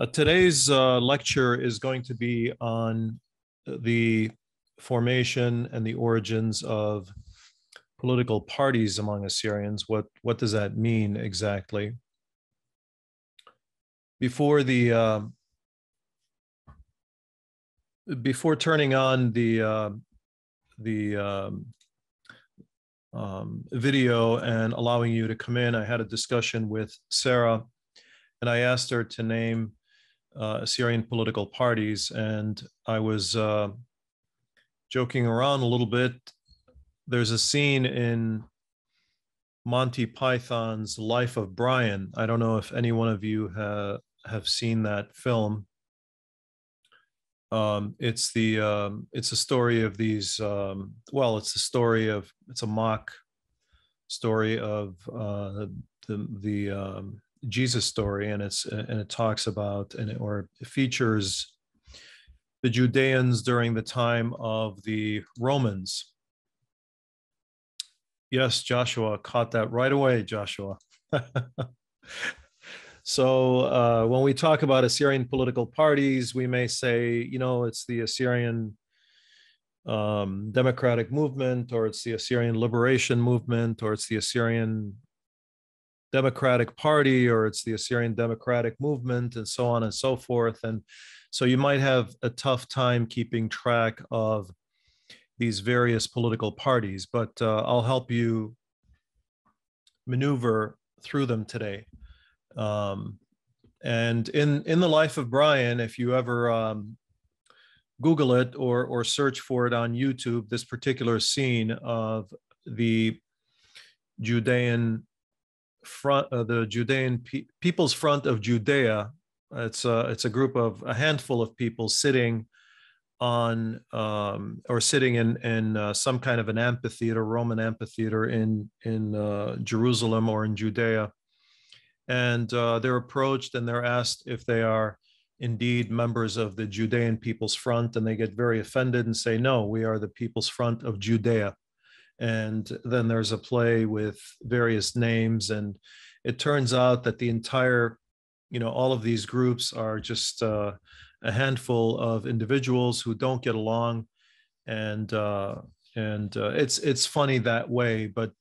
Uh, today's uh, lecture is going to be on the formation and the origins of political parties among Assyrians. What, what does that mean exactly? Before the uh, before turning on the uh, the um, um, video and allowing you to come in, I had a discussion with Sarah, and I asked her to name uh, Assyrian political parties, and I was uh, joking around a little bit. There's a scene in Monty Python's Life of Brian. I don't know if any one of you ha- have seen that film. Um, it's the um, it's a story of these. Um, well, it's the story of it's a mock story of uh, the the um, Jesus story, and it's and it talks about and or features the Judeans during the time of the Romans. Yes, Joshua caught that right away, Joshua. so uh, when we talk about Assyrian political parties, we may say, you know, it's the Assyrian um, democratic movement, or it's the Assyrian liberation movement, or it's the Assyrian Democratic Party or it's the Assyrian Democratic Movement and so on and so forth. And so you might have a tough time keeping track of these various political parties, but uh, I'll help you maneuver through them today. Um, and in in the life of Brian, if you ever um, Google it or or search for it on YouTube, this particular scene of the Judean front, uh, the Judean Pe- People's Front of Judea. It's a, it's a group of a handful of people sitting on um, or sitting in in uh, some kind of an amphitheater, Roman amphitheater in in uh, Jerusalem or in Judea, and uh, they're approached and they're asked if they are indeed members of the Judean People's Front, and they get very offended and say, "No, we are the People's Front of Judea." And then there's a play with various names and it turns out that the entire you know all of these groups are just uh, a handful of individuals who don't get along. And uh, and uh, it's it's funny that way but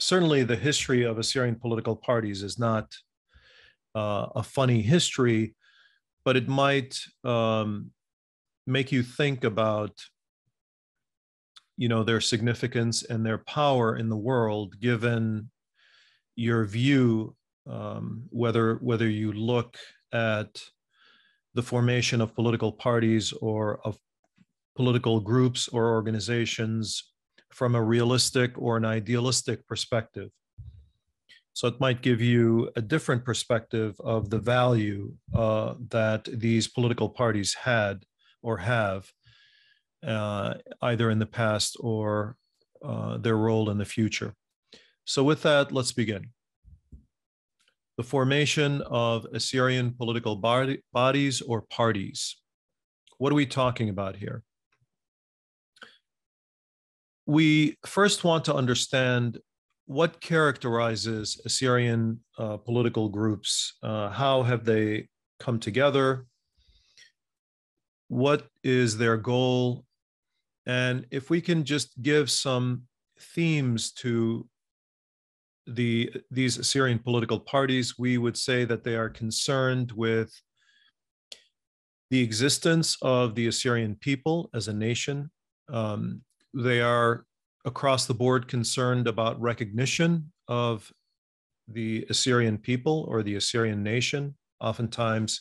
certainly the history of assyrian political parties is not uh, a funny history but it might um, make you think about you know their significance and their power in the world given your view um, whether whether you look at the formation of political parties or of political groups or organizations from a realistic or an idealistic perspective. So it might give you a different perspective of the value uh, that these political parties had or have uh, either in the past or uh, their role in the future. So, with that, let's begin. The formation of Assyrian political body, bodies or parties. What are we talking about here? We first want to understand what characterizes Assyrian uh, political groups. Uh, how have they come together? What is their goal and if we can just give some themes to the these Assyrian political parties, we would say that they are concerned with the existence of the Assyrian people as a nation. Um, they are across the board concerned about recognition of the Assyrian people or the Assyrian nation. Oftentimes,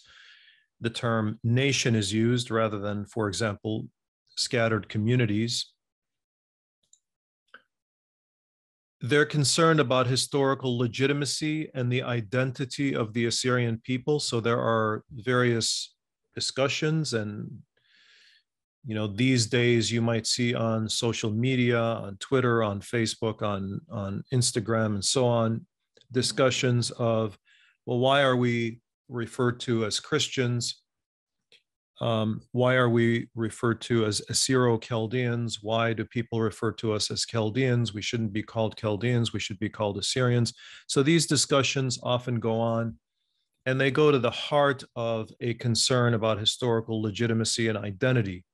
the term nation is used rather than, for example, scattered communities. They're concerned about historical legitimacy and the identity of the Assyrian people. So there are various discussions and you know these days you might see on social media on twitter on facebook on on instagram and so on discussions of well why are we referred to as christians um, why are we referred to as Assyro-Chaldeans? Why do people refer to us as Chaldeans? We shouldn't be called Chaldeans. We should be called Assyrians. So these discussions often go on and they go to the heart of a concern about historical legitimacy and identity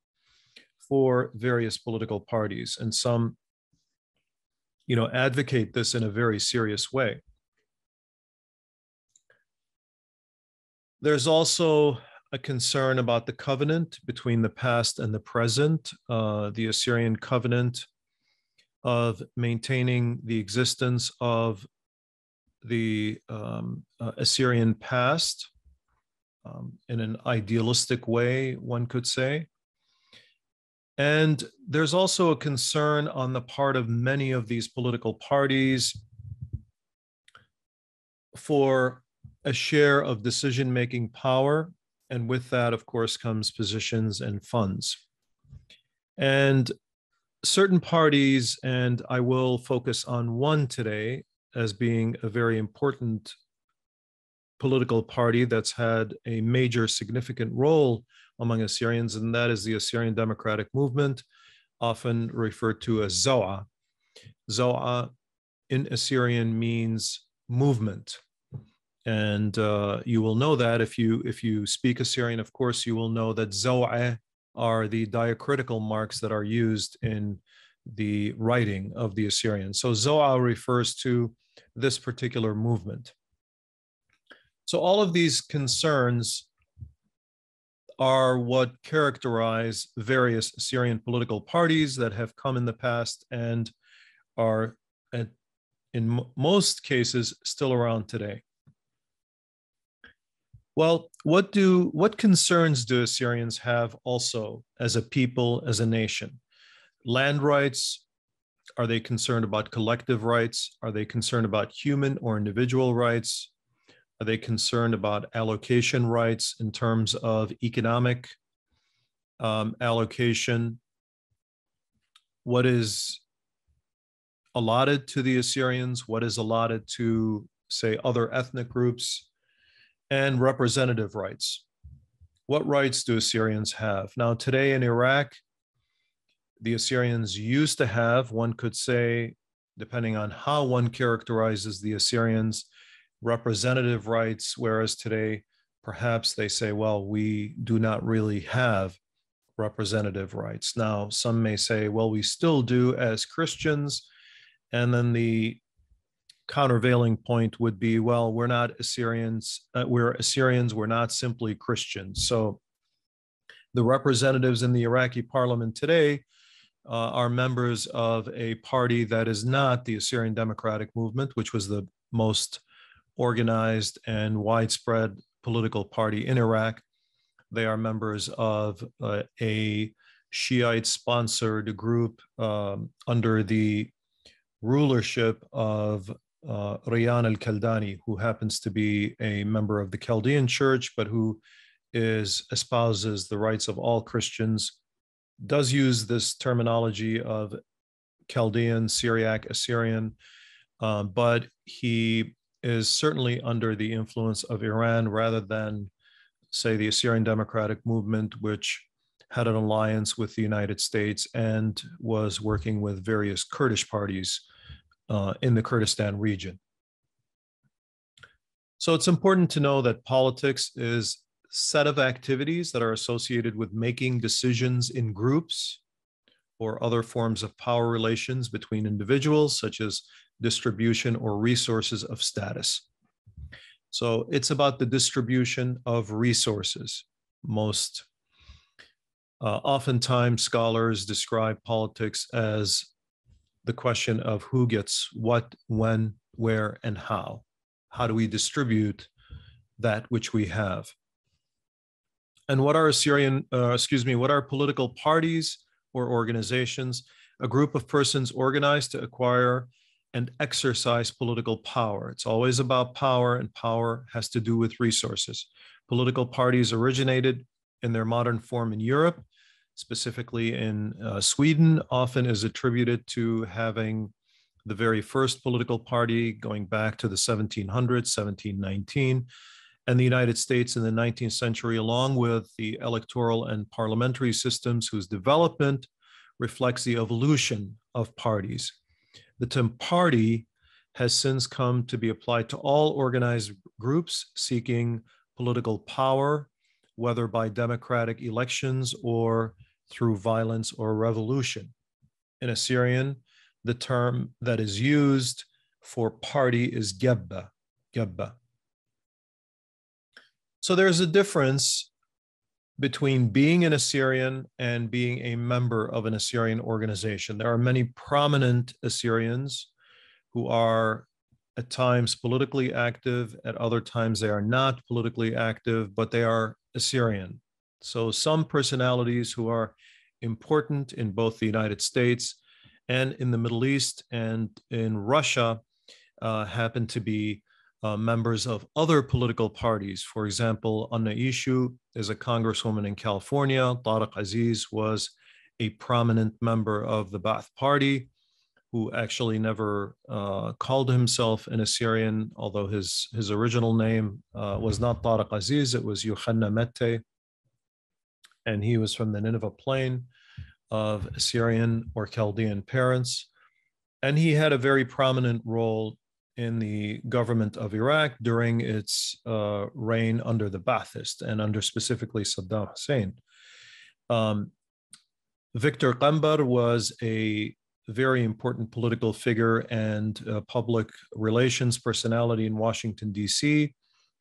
for various political parties. And some, you know, advocate this in a very serious way. There's also a concern about the covenant between the past and the present, uh, the Assyrian covenant of maintaining the existence of the um, uh, Assyrian past um, in an idealistic way, one could say. And there's also a concern on the part of many of these political parties for a share of decision making power. And with that, of course, comes positions and funds. And certain parties, and I will focus on one today as being a very important political party that's had a major significant role among Assyrians, and that is the Assyrian Democratic Movement, often referred to as Zoa. Zoa in Assyrian means movement. And uh, you will know that if you if you speak Assyrian, of course, you will know that Zawa are the diacritical marks that are used in the writing of the Assyrian. So Zawa refers to this particular movement. So all of these concerns are what characterize various Assyrian political parties that have come in the past and are, at, in most cases, still around today. Well, what do what concerns do Assyrians have also as a people, as a nation? Land rights. Are they concerned about collective rights? Are they concerned about human or individual rights? Are they concerned about allocation rights in terms of economic um, allocation? What is allotted to the Assyrians? What is allotted to, say, other ethnic groups? And representative rights. What rights do Assyrians have? Now, today in Iraq, the Assyrians used to have, one could say, depending on how one characterizes the Assyrians, representative rights, whereas today, perhaps they say, well, we do not really have representative rights. Now, some may say, well, we still do as Christians. And then the countervailing point would be, well, we're not Assyrians, uh, we're Assyrians, we're not simply Christians. So the representatives in the Iraqi parliament today uh, are members of a party that is not the Assyrian Democratic Movement, which was the most organized and widespread political party in Iraq. They are members of uh, a Shiite sponsored group um, under the rulership of uh, Riyan al Kaldani, who happens to be a member of the Chaldean church, but who is espouses the rights of all Christians, does use this terminology of Chaldean, Syriac, Assyrian, uh, but he is certainly under the influence of Iran rather than, say, the Assyrian Democratic Movement, which had an alliance with the United States and was working with various Kurdish parties uh, in the Kurdistan region. So it's important to know that politics is set of activities that are associated with making decisions in groups or other forms of power relations between individuals, such as distribution or resources of status. So it's about the distribution of resources. Most uh, oftentimes scholars describe politics as the question of who gets what, when, where, and how. How do we distribute that which we have? And what are Assyrian, uh, excuse me, what are political parties or organizations? A group of persons organized to acquire and exercise political power. It's always about power, and power has to do with resources. Political parties originated in their modern form in Europe, specifically in uh, Sweden, often is attributed to having the very first political party going back to the 1700s, 1719, and the United States in the 19th century, along with the electoral and parliamentary systems whose development reflects the evolution of parties. The term party has since come to be applied to all organized groups seeking political power, whether by democratic elections or through violence or revolution. In Assyrian, the term that is used for party is gebba, gebba. So there's a difference between being an Assyrian and being a member of an Assyrian organization. There are many prominent Assyrians who are at times politically active, at other times they are not politically active, but they are Assyrian. So some personalities who are important in both the United States and in the Middle East and in Russia uh, happen to be uh, members of other political parties. For example, Anna Eshoo is a congresswoman in California. Tariq Aziz was a prominent member of the Ba'ath Party who actually never uh, called himself an Assyrian, although his, his original name uh, was not Tariq Aziz, it was Yuhanna Mette. And he was from the Nineveh plain of Assyrian or Chaldean parents. And he had a very prominent role in the government of Iraq during its uh, reign under the Ba'athists and under specifically Saddam Hussein. Um, Victor Kamber was a very important political figure and uh, public relations personality in Washington, D.C.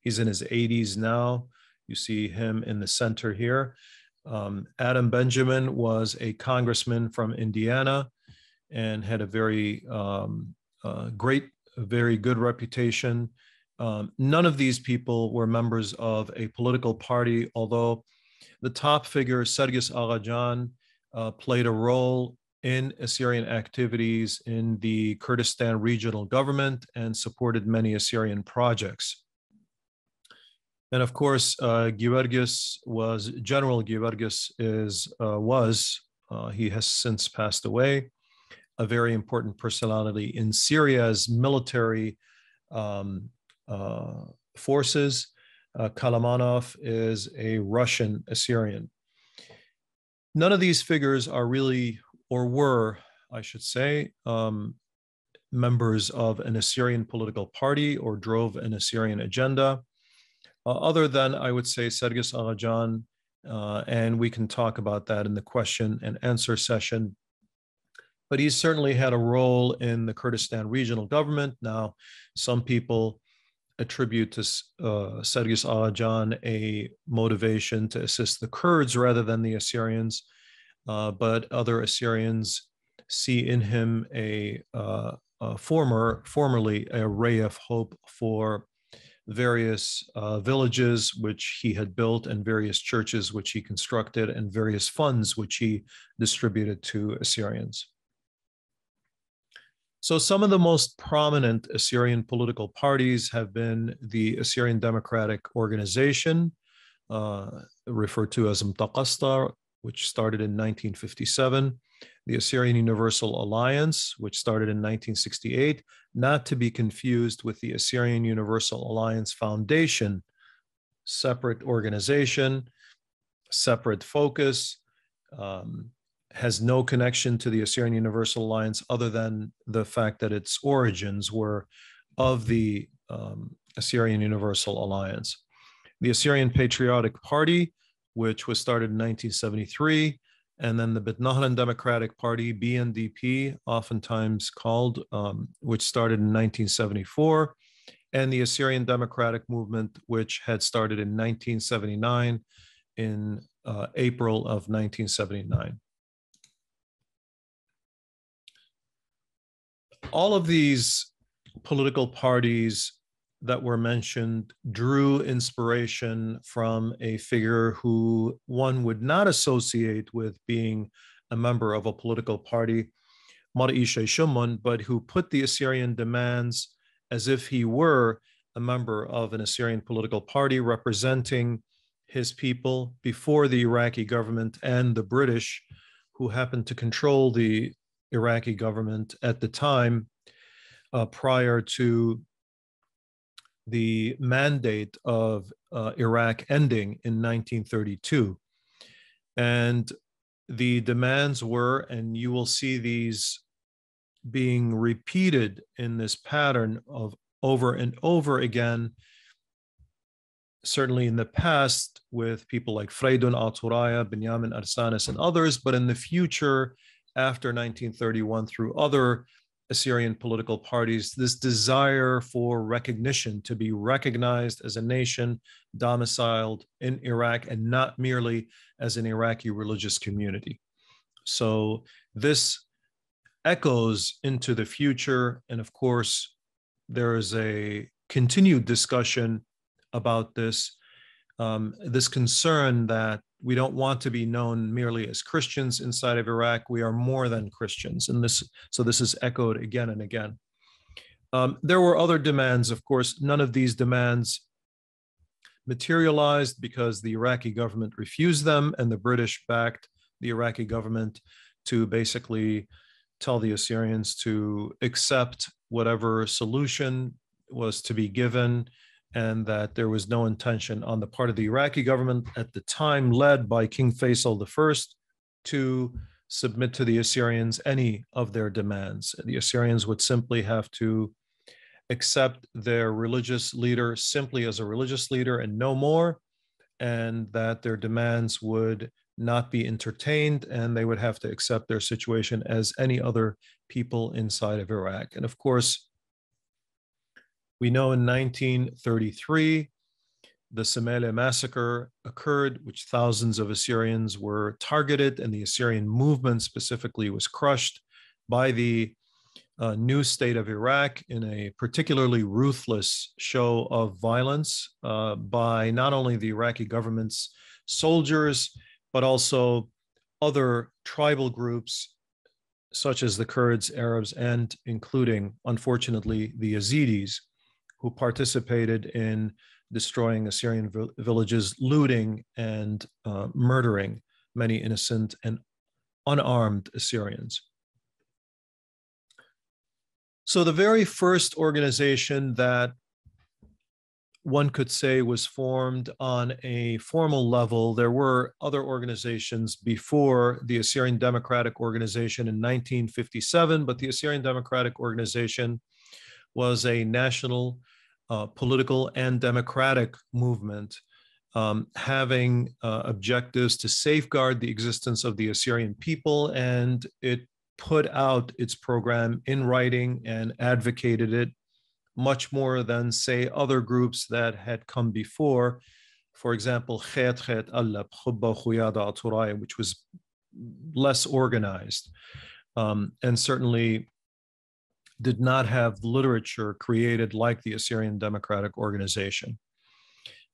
He's in his 80s now. You see him in the center here. Um, Adam Benjamin was a congressman from Indiana and had a very um, uh, great, very good reputation. Um, none of these people were members of a political party, although the top figure, Sergis Aghajan, uh, played a role in Assyrian activities in the Kurdistan regional government and supported many Assyrian projects. And of course, uh, was General Georgis is uh, was uh, he has since passed away, a very important personality in Syria's military um, uh, forces. Uh, Kalamanov is a Russian Assyrian. None of these figures are really or were, I should say, um, members of an Assyrian political party or drove an Assyrian agenda. Uh, other than, I would say, Sergis Aghajan, uh, and we can talk about that in the question and answer session. But he certainly had a role in the Kurdistan regional government. Now, some people attribute to uh, Sergis Aghajan a motivation to assist the Kurds rather than the Assyrians uh, but other Assyrians see in him a, uh, a, former, formerly a ray of hope for various uh, villages which he had built and various churches which he constructed and various funds which he distributed to Assyrians. So some of the most prominent Assyrian political parties have been the Assyrian Democratic Organization, uh, referred to as Mtaqasta which started in 1957, the Assyrian Universal Alliance, which started in 1968, not to be confused with the Assyrian Universal Alliance Foundation, separate organization, separate focus, um, has no connection to the Assyrian Universal Alliance other than the fact that its origins were of the um, Assyrian Universal Alliance. The Assyrian Patriotic Party which was started in 1973, and then the Bet-Nahrain Democratic Party, BNDP, oftentimes called, um, which started in 1974, and the Assyrian Democratic Movement, which had started in 1979 in uh, April of 1979. All of these political parties that were mentioned drew inspiration from a figure who one would not associate with being a member of a political party, Mar Eshai Shimun, but who put the Assyrian demands as if he were a member of an Assyrian political party representing his people before the Iraqi government and the British, who happened to control the Iraqi government at the time uh, prior to the mandate of uh, Iraq ending in 1932. And the demands were, and you will see these being repeated in this pattern of over and over again certainly in the past with people like Freydun Aturaya, Benjamin Arsanis, and others, but in the future, after 1931, through other Assyrian political parties, this desire for recognition, to be recognized as a nation domiciled in Iraq and not merely as an Iraqi religious community. So this echoes into the future. And of course, there is a continued discussion about this um, this concern that we don't want to be known merely as Christians inside of Iraq. We are more than Christians, and this so this is echoed again and again. Um, there were other demands, of course. None of these demands materialized because the Iraqi government refused them, and the British backed the Iraqi government to basically tell the Assyrians to accept whatever solution was to be given and that there was no intention on the part of the Iraqi government at the time, led by King Faisal I, to submit to the Assyrians any of their demands. The Assyrians would simply have to accept their religious leader simply as a religious leader and no more, and that their demands would not be entertained and they would have to accept their situation as any other people inside of Iraq. And of course, we know in 1933, the Semele massacre occurred, which thousands of Assyrians were targeted, and the Assyrian movement specifically was crushed by the uh, new state of Iraq in a particularly ruthless show of violence uh, by not only the Iraqi government's soldiers, but also other tribal groups such as the Kurds, Arabs, and including, unfortunately, the Yazidis who participated in destroying Assyrian villages, looting and uh, murdering many innocent and unarmed Assyrians. So, the very first organization that one could say was formed on a formal level. There were other organizations before the Assyrian Democratic Organization in 1957, but the Assyrian Democratic Organization was a national uh, political and democratic movement um, having uh, objectives to safeguard the existence of the Assyrian people, and it put out its program in writing and advocated it much more than, say, other groups that had come before. For example, Khet Khet Allab, which was less organized. Um, and certainly did not have literature created like the Assyrian Democratic Organization.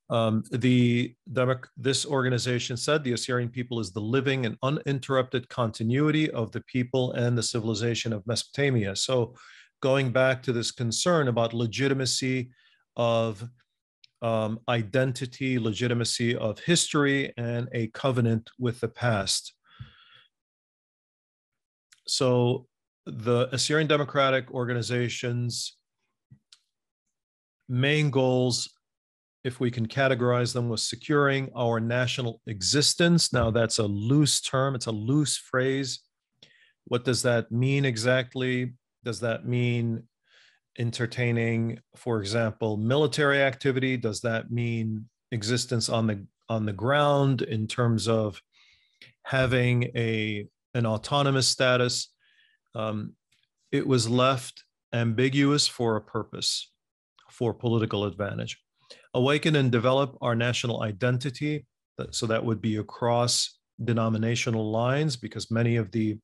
Um, the this organization said the Assyrian people is the living and uninterrupted continuity of the people and the civilization of Mesopotamia. So, going back to this concern about legitimacy of um, identity, legitimacy of history, and a covenant with the past. So, the Assyrian Democratic Organization's main goals, if we can categorize them, was securing our national existence. Now, that's a loose term, it's a loose phrase. What does that mean exactly? Does that mean entertaining, for example, military activity? Does that mean existence on the on the ground in terms of having a an autonomous status? Um, it was left ambiguous for a purpose, for political advantage. Awaken and develop our national identity. So that would be across denominational lines, because many of the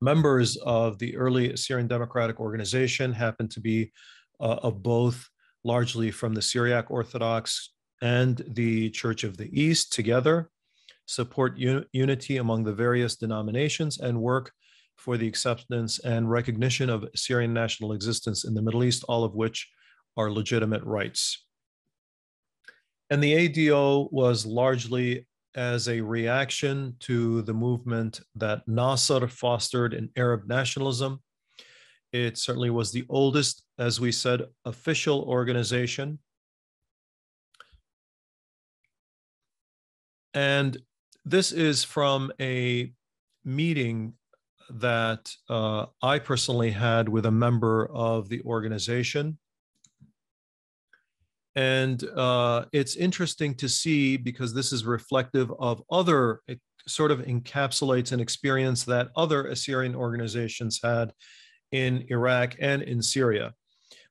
members of the early Syrian Democratic Organization happened to be uh, of both largely from the Syriac Orthodox and the Church of the East together, support un- unity among the various denominations, and work for the acceptance and recognition of Syrian national existence in the Middle East, all of which are legitimate rights. And the ADO was largely as a reaction to the movement that Nasser fostered in Arab nationalism. It certainly was the oldest, as we said, official organization. And this is from a meeting that uh, I personally had with a member of the organization. And uh, it's interesting to see because this is reflective of other, it sort of encapsulates an experience that other Assyrian organizations had in Iraq and in Syria.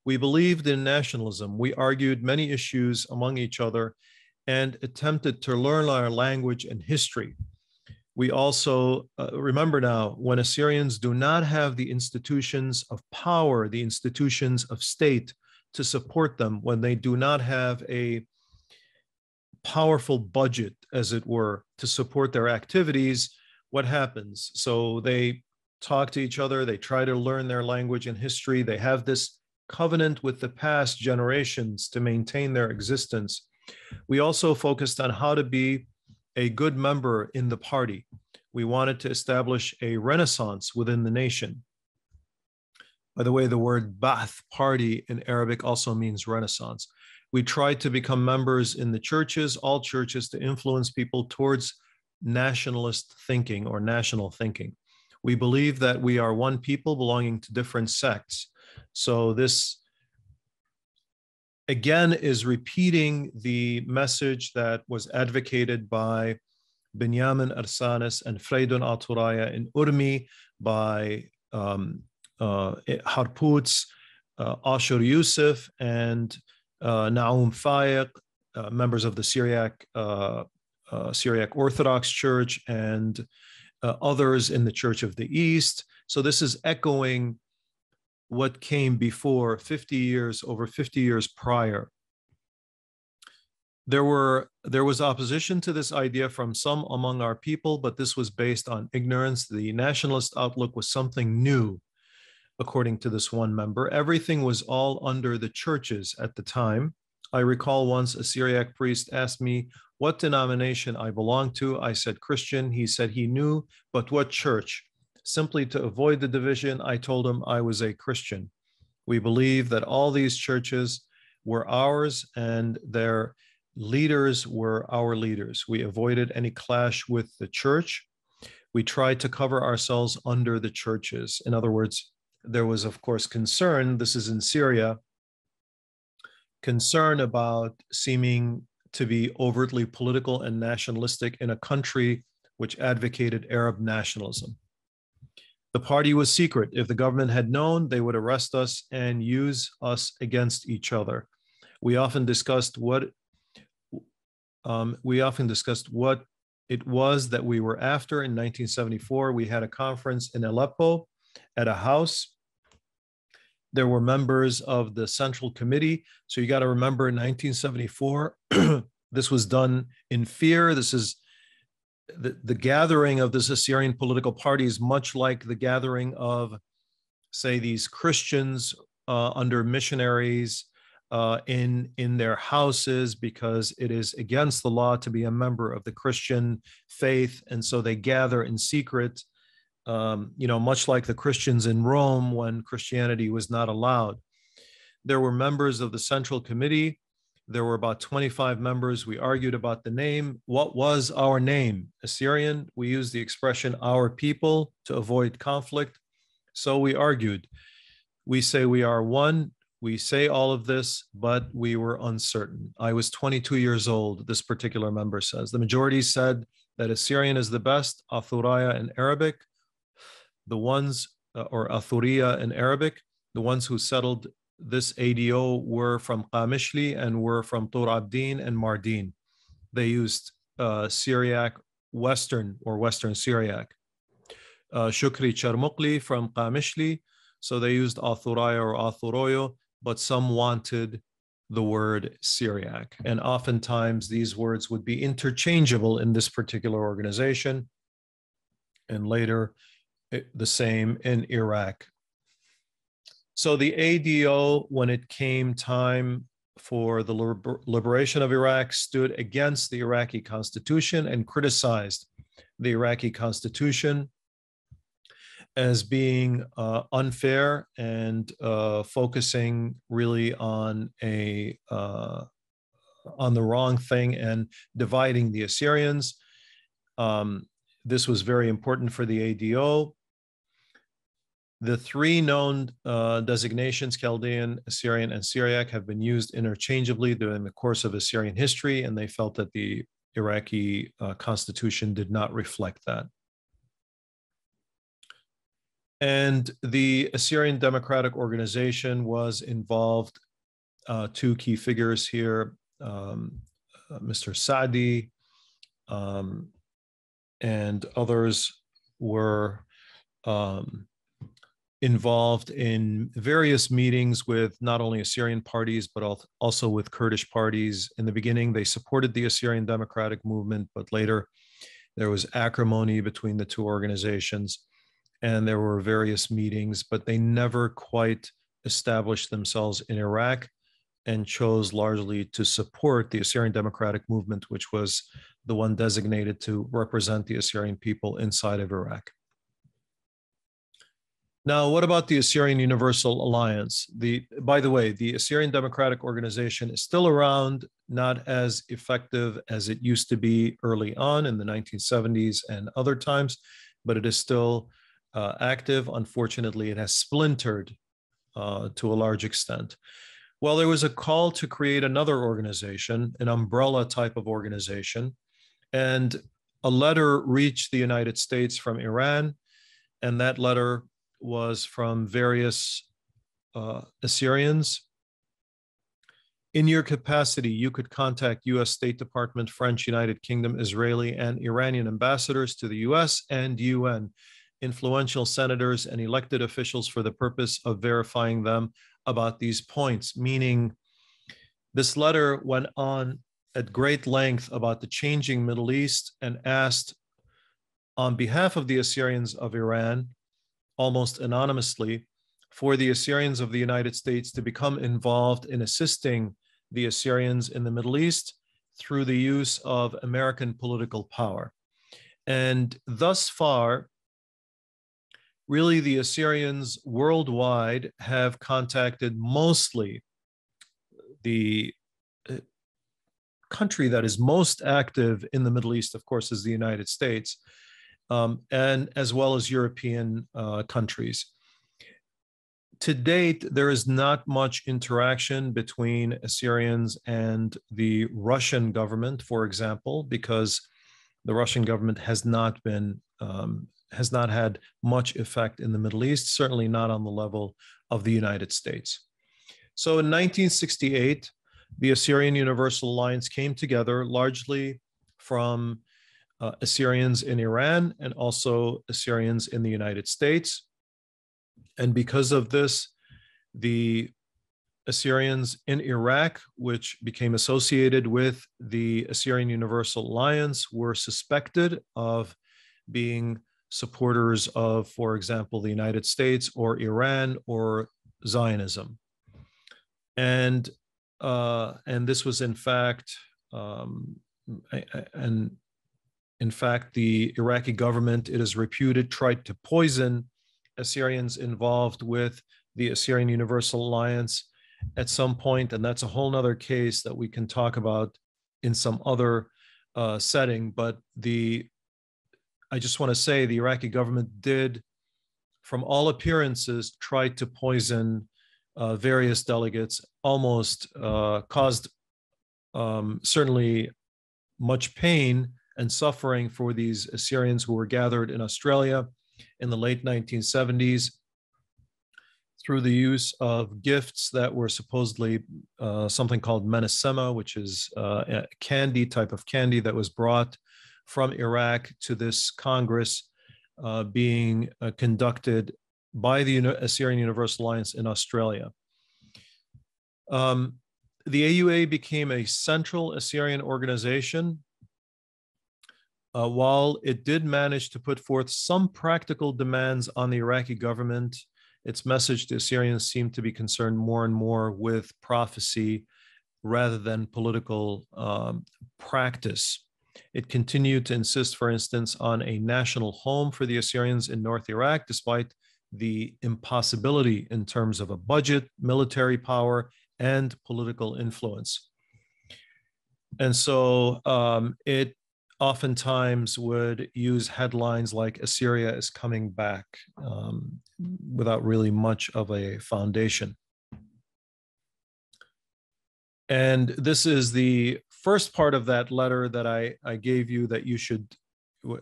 We believed in nationalism. We argued many issues among each other and attempted to learn our language and history. We also uh, remember now when Assyrians do not have the institutions of power, the institutions of state to support them, when they do not have a powerful budget, as it were, to support their activities, what happens? So they talk to each other, they try to learn their language and history, they have this covenant with the past generations to maintain their existence. We also focused on how to be a good member in the party. We wanted to establish a renaissance within the nation. By the way, the word Ba'ath, party in Arabic, also means renaissance. We tried to become members in the churches, all churches, to influence people towards nationalist thinking or national thinking. We believe that we are one people belonging to different sects. So this again is repeating the message that was advocated by Benjamin Arsanis and Freydun Aturaya in Urmi, by um, uh, Harputz, uh, Ashur Yusuf, and uh, Naum Fayek, uh, members of the Syriac, uh, uh, Syriac Orthodox Church, and uh, others in the Church of the East. So this is echoing what came before 50 years, over 50 years prior. There were there was opposition to this idea from some among our people, but this was based on ignorance. The nationalist outlook was something new, according to this one member. Everything was all under the churches at the time. I recall once a Syriac priest asked me what denomination I belonged to. I said Christian. He said he knew, but what church? Simply to avoid the division, I told him I was a Christian. We believe that all these churches were ours and their leaders were our leaders. We avoided any clash with the church. We tried to cover ourselves under the churches. In other words, there was, of course, concern. This is in Syria concern about seeming to be overtly political and nationalistic in a country which advocated Arab nationalism. The party was secret. If the government had known, they would arrest us and use us against each other. We often discussed what um, we often discussed what it was that we were after. In 1974, we had a conference in Aleppo at a house. There were members of the Central Committee. So you got to remember in 1974, this was done in fear. This is the, the gathering of this Assyrian political party is much like the gathering of, say, these Christians uh, under missionaries uh, in in their houses because it is against the law to be a member of the Christian faith, and so they gather in secret. Um, you know, much like the Christians in Rome when Christianity was not allowed. There were members of the Central Committee there were about 25 members. We argued about the name. What was our name? Assyrian. We used the expression our people to avoid conflict. So we argued. We say we are one. We say all of this, but we were uncertain. I was 22 years old, this particular member says. The majority said that Assyrian is the best, Athuraya in Arabic. The ones, uh, or Athuria in Arabic, the ones who settled this ADO were from Qamishli and were from Tur Abdin and Mardin. They used uh, Syriac Western or Western Syriac. Uh, Shukri Charmukli from Qamishli, so they used Athuraya or Athuroyo, but some wanted the word Syriac. And oftentimes these words would be interchangeable in this particular organization. And later, it, the same in Iraq so the ADO, when it came time for the liber- liberation of Iraq, stood against the Iraqi constitution and criticized the Iraqi constitution as being uh, unfair and uh, focusing really on a uh, on the wrong thing and dividing the Assyrians. Um, this was very important for the ADO The three known uh, designations, Chaldean, Assyrian, and Syriac, have been used interchangeably during the course of Assyrian history, and they felt that the Iraqi uh, constitution did not reflect that. And the Assyrian Democratic Organization was involved, uh, two key figures here, um, uh, Mr. Sadi um, and others were um, involved in various meetings with not only Assyrian parties, but also with Kurdish parties. In the beginning, they supported the Assyrian Democratic Movement, but later there was acrimony between the two organizations and there were various meetings, but they never quite established themselves in Iraq and chose largely to support the Assyrian Democratic Movement, which was the one designated to represent the Assyrian people inside of Iraq. Now, what about the Assyrian Universal Alliance? The, by the way, the Assyrian Democratic Organization is still around, not as effective as it used to be early on in the 1970s and other times, but it is still uh, active. Unfortunately, it has splintered uh, to a large extent. Well, there was a call to create another organization, an umbrella type of organization, and a letter reached the United States from Iran, and that letter was from various uh, Assyrians. In your capacity, you could contact US State Department, French, United Kingdom, Israeli, and Iranian ambassadors to the US and UN influential senators and elected officials for the purpose of verifying them about these points, meaning this letter went on at great length about the changing Middle East and asked on behalf of the Assyrians of Iran, almost anonymously, for the Assyrians of the United States to become involved in assisting the Assyrians in the Middle East through the use of American political power. And thus far, really the Assyrians worldwide have contacted mostly the uh, country that is most active in the Middle East, of course, is the United States, um, and as well as European uh, countries. To date, there is not much interaction between Assyrians and the Russian government, for example, because the Russian government has not been um, has not had much effect in the Middle East, certainly not on the level of the United States. So in 1968, the Assyrian Universal Alliance came together largely from uh, Assyrians in Iran and also Assyrians in the United States. And because of this, the Assyrians in Iraq, which became associated with the Assyrian Universal Alliance, were suspected of being supporters of, for example, the United States or Iran or Zionism. And uh, and this was in fact, um, and in fact, the Iraqi government, it is reputed, tried to poison Assyrians involved with the Assyrian Universal Alliance at some point, and that's a whole other case that we can talk about in some other uh, setting. But the I just want to say the Iraqi government did, from all appearances, try to poison uh, various delegates, almost uh, caused um, certainly much pain and suffering for these Assyrians who were gathered in Australia in the late 1970s through the use of gifts that were supposedly uh, something called menasema, which is uh, a candy type of candy that was brought from Iraq to this Congress uh, being uh, conducted by the Assyrian Universal Alliance in Australia. Um, the AUA became a central Assyrian organization. Uh, while it did manage to put forth some practical demands on the Iraqi government, its message to Assyrians seemed to be concerned more and more with prophecy rather than political um, practice. It continued to insist, for instance, on a national home for the Assyrians in North Iraq, despite the impossibility in terms of a budget, military power, and political influence. And so um, it oftentimes would use headlines like Assyria is coming back um, without really much of a foundation. And this is the first part of that letter that I, I gave you that you should,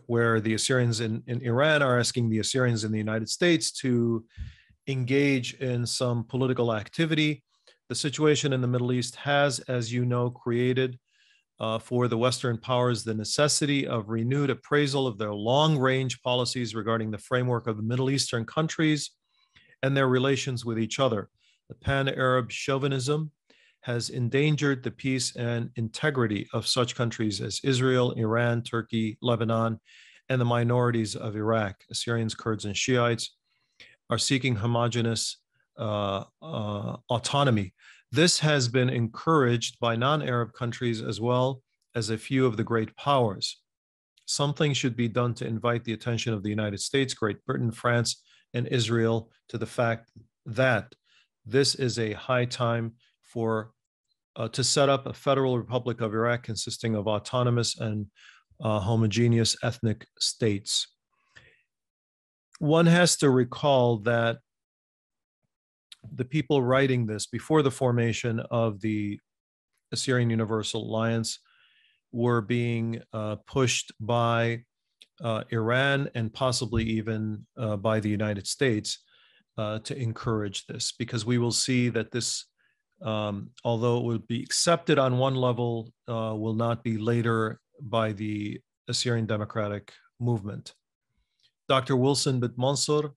where the Assyrians in, in Iran are asking the Assyrians in the United States to engage in some political activity. The situation in the Middle East has, as you know, created uh, for the Western powers the necessity of renewed appraisal of their long range policies regarding the framework of the Middle Eastern countries and their relations with each other. The pan Arab chauvinism has endangered the peace and integrity of such countries as Israel, Iran, Turkey, Lebanon, and the minorities of Iraq. Assyrians, Kurds, and Shiites are seeking homogenous uh, uh, autonomy. This has been encouraged by non Arab countries as well as a few of the great powers. Something should be done to invite the attention of the United States, Great Britain, France, and Israel to the fact that this is a high time for uh, to set up a federal republic of Iraq consisting of autonomous and uh, homogeneous ethnic states. One has to recall that the people writing this before the formation of the Assyrian Universal Alliance were being uh, pushed by uh, Iran and possibly even uh, by the United States uh, to encourage this, because we will see that this um, although it will be accepted on one level, uh, will not be later by the Assyrian Democratic Movement. Dr. Wilson Bint Mansur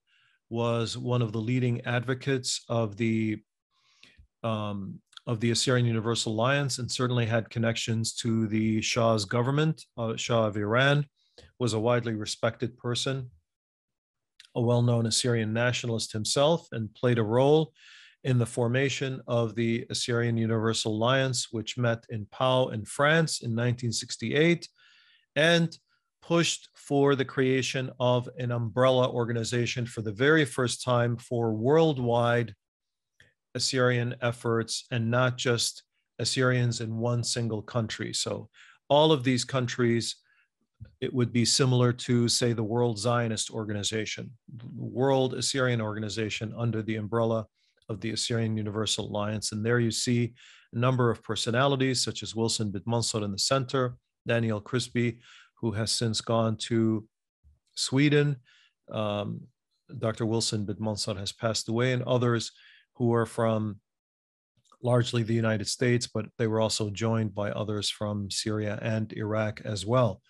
was one of the leading advocates of the um, of the Assyrian Universal Alliance and certainly had connections to the Shah's government. Uh, Shah of Iran was a widely respected person, a well-known Assyrian nationalist himself, and played a role in the formation of the Assyrian Universal Alliance, which met in Pau in France in 1968 and pushed for the creation of an umbrella organization for the very first time for worldwide Assyrian efforts and not just Assyrians in one single country. So, all of these countries, it would be similar to, say, the World Zionist Organization, World Assyrian Organization under the umbrella of the Assyrian Universal Alliance. And there you see a number of personalities, such as Wilson Bint Mansur in the center, Daniel Crispi, who has since gone to Sweden. Um, Dr. Wilson Bint Mansur has passed away, and others who are from largely the United States, but they were also joined by others from Syria and Iraq as well.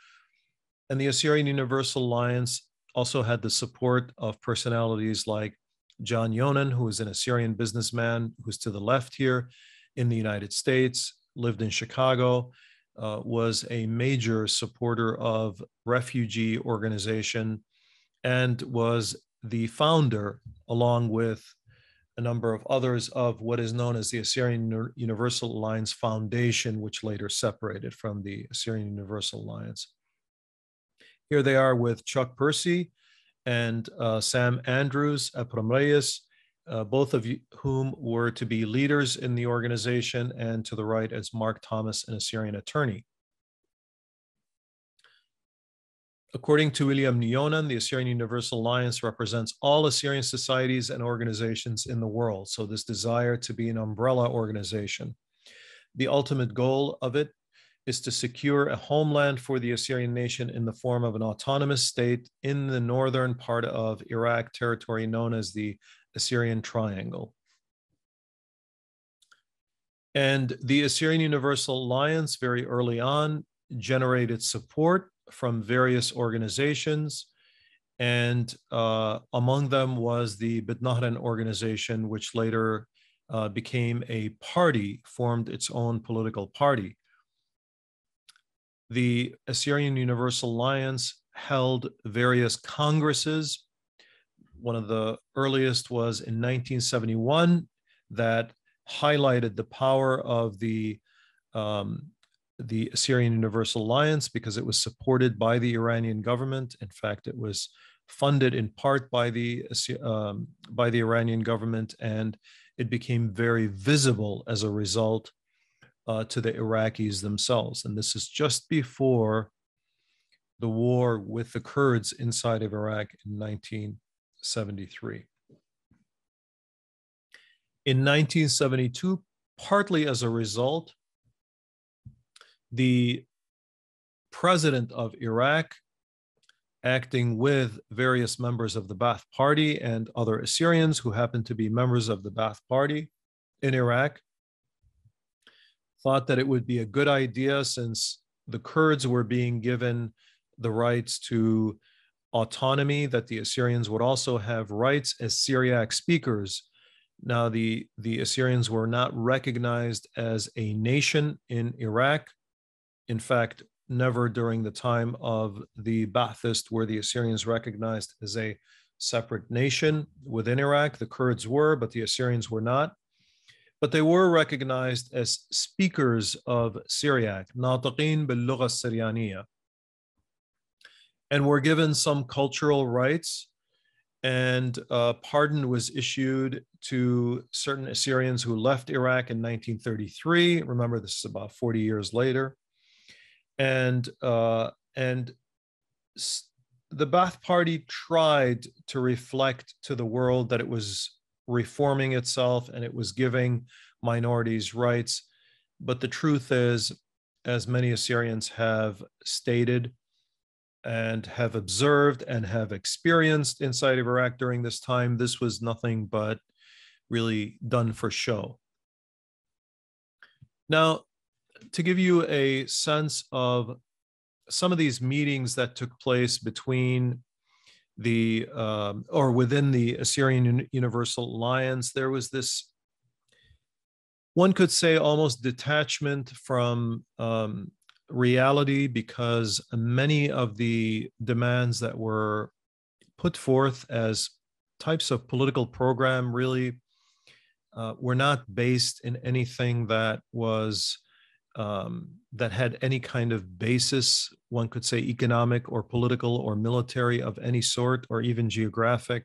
And the Assyrian Universal Alliance also had the support of personalities like John Yonan, who is an Assyrian businessman who's to the left here in the United States, lived in Chicago, uh, was a major supporter of refugee organization and was the founder, along with a number of others, of what is known as the Assyrian Universal Alliance Foundation, which later separated from the Assyrian Universal Alliance. Here they are with Chuck Percy, and uh, Sam Andrews Ephraim Reyes, uh, both of you, whom were to be leaders in the organization, and to the right as Mark Thomas, an Assyrian attorney. According to William Nyonan, the Assyrian Universal Alliance represents all Assyrian societies and organizations in the world. So, this desire to be an umbrella organization. The ultimate goal of it is to secure a homeland for the Assyrian nation in the form of an autonomous state in the northern part of Iraq territory known as the Assyrian Triangle. And the Assyrian Universal Alliance, very early on, generated support from various organizations. And uh, among them was the Bet-Nahrain organization, which later uh, became a party, formed its own political party the Assyrian Universal Alliance held various congresses. One of the earliest was in 1971 that highlighted the power of the um, the Assyrian Universal Alliance because it was supported by the Iranian government. In fact, it was funded in part by the um, by the Iranian government, and it became very visible as a result uh, to the Iraqis themselves. And this is just before the war with the Kurds inside of Iraq in 1973. In 1972, partly as a result, the president of Iraq, acting with various members of the Ba'ath Party and other Assyrians who happened to be members of the Ba'ath Party in Iraq, thought that it would be a good idea since the Kurds were being given the rights to autonomy, that the Assyrians would also have rights as Syriac speakers. Now, the, the Assyrians were not recognized as a nation in Iraq. In fact, never during the time of the Ba'athist were the Assyrians recognized as a separate nation within Iraq. The Kurds were, but the Assyrians were not. But they were recognized as speakers of Syriac, ناطقين باللغة السريانية, and were given some cultural rights. And a pardon was issued to certain Assyrians who left Iraq in 1933. Remember, this is about 40 years later and uh, and the Ba'ath Party tried to reflect to the world that it was reforming itself and it was giving minorities rights. But the truth is, as many Assyrians have stated and have observed and have experienced inside of Iraq during this time, this was nothing but really done for show. Now, to give you a sense of some of these meetings that took place between the um, or within the Assyrian Universal Alliance, there was this one could say almost detachment from um, reality because many of the demands that were put forth as types of political program really uh, were not based in anything that was um, that had any kind of basis, one could say economic or political or military of any sort, or even geographic.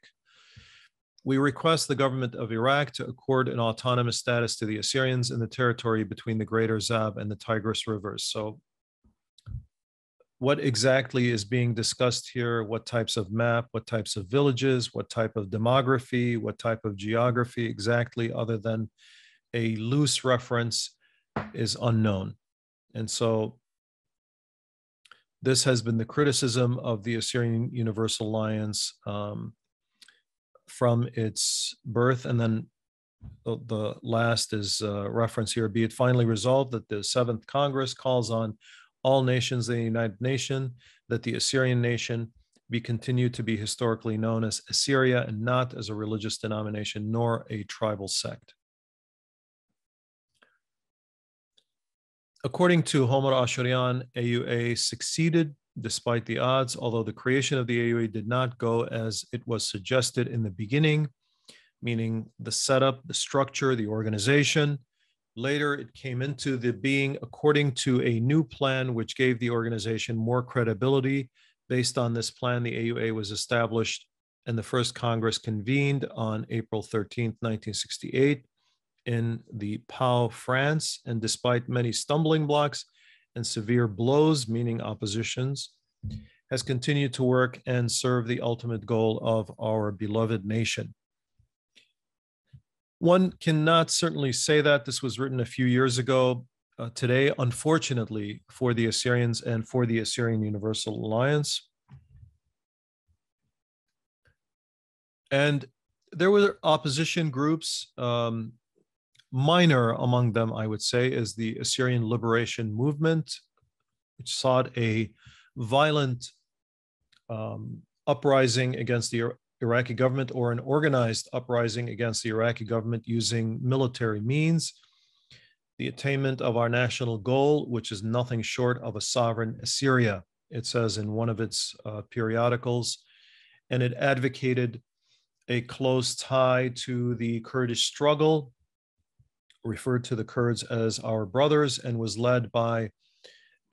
We request the government of Iraq to accord an autonomous status to the Assyrians in the territory between the Greater Zab and the Tigris rivers. So, what exactly is being discussed here? What types of map? What types of villages? What type of demography? What type of geography exactly, other than a loose reference is unknown. And so this has been the criticism of the Assyrian Universal Alliance um, from its birth. And then the, the last is reference here be it finally resolved that the Seventh Congress calls on all nations in the United Nation, that the Assyrian nation be continued to be historically known as Assyria and not as a religious denomination nor a tribal sect. According to Homer Ashurian, AUA succeeded despite the odds, although the creation of the AUA did not go as it was suggested in the beginning, meaning the setup, the structure, the organization. Later, it came into the being according to a new plan, which gave the organization more credibility. Based on this plan, the AUA was established and the first Congress convened on April 13, 1968 in the Pau, France, and despite many stumbling blocks and severe blows, meaning oppositions, has continued to work and serve the ultimate goal of our beloved nation. One cannot certainly say that. This was written a few years ago. Uh, today, unfortunately, for the Assyrians and for the Assyrian Universal Alliance. And there were opposition groups um, minor among them, I would say, is the Assyrian Liberation Movement, which sought a violent um, uprising against the Iraqi government or an organized uprising against the Iraqi government using military means. The attainment of our national goal, which is nothing short of a sovereign Assyria, it says in one of its uh, periodicals. And it advocated a close tie to the Kurdish struggle referred to the Kurds as our brothers and was led by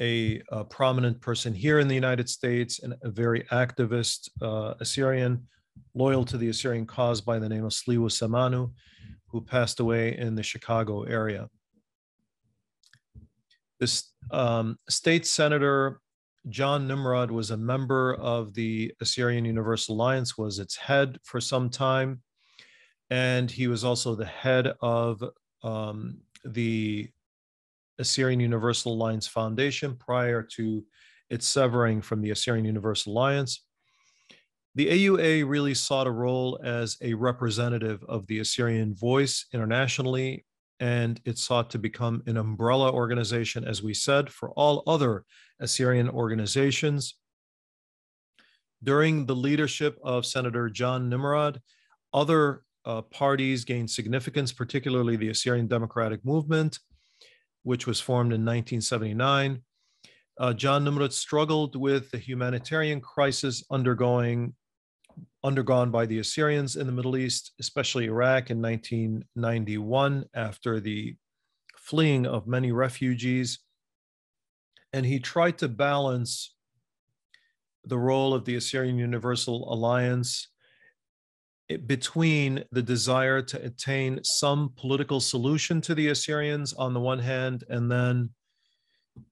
a, a prominent person here in the United States and a very activist uh, Assyrian loyal to the Assyrian cause by the name of Sliwu Samanu, who passed away in the Chicago area. This um, state senator John Nimrod was a member of the Assyrian Universal Alliance, was its head for some time, and he was also the head of um, the Assyrian Universal Alliance Foundation prior to its severing from the Assyrian Universal Alliance. The AUA really sought a role as a representative of the Assyrian voice internationally, and it sought to become an umbrella organization, as we said, for all other Assyrian organizations. During the leadership of Senator John Nimrod, other uh, parties gained significance, particularly the Assyrian Democratic Movement, which was formed in 1979. Uh, John Nimrod struggled with the humanitarian crisis undergoing undergone by the Assyrians in the Middle East, especially Iraq in 1991 after the fleeing of many refugees. And he tried to balance the role of the Assyrian Universal Alliance eh, between the desire to attain some political solution to the Assyrians on the one hand, and then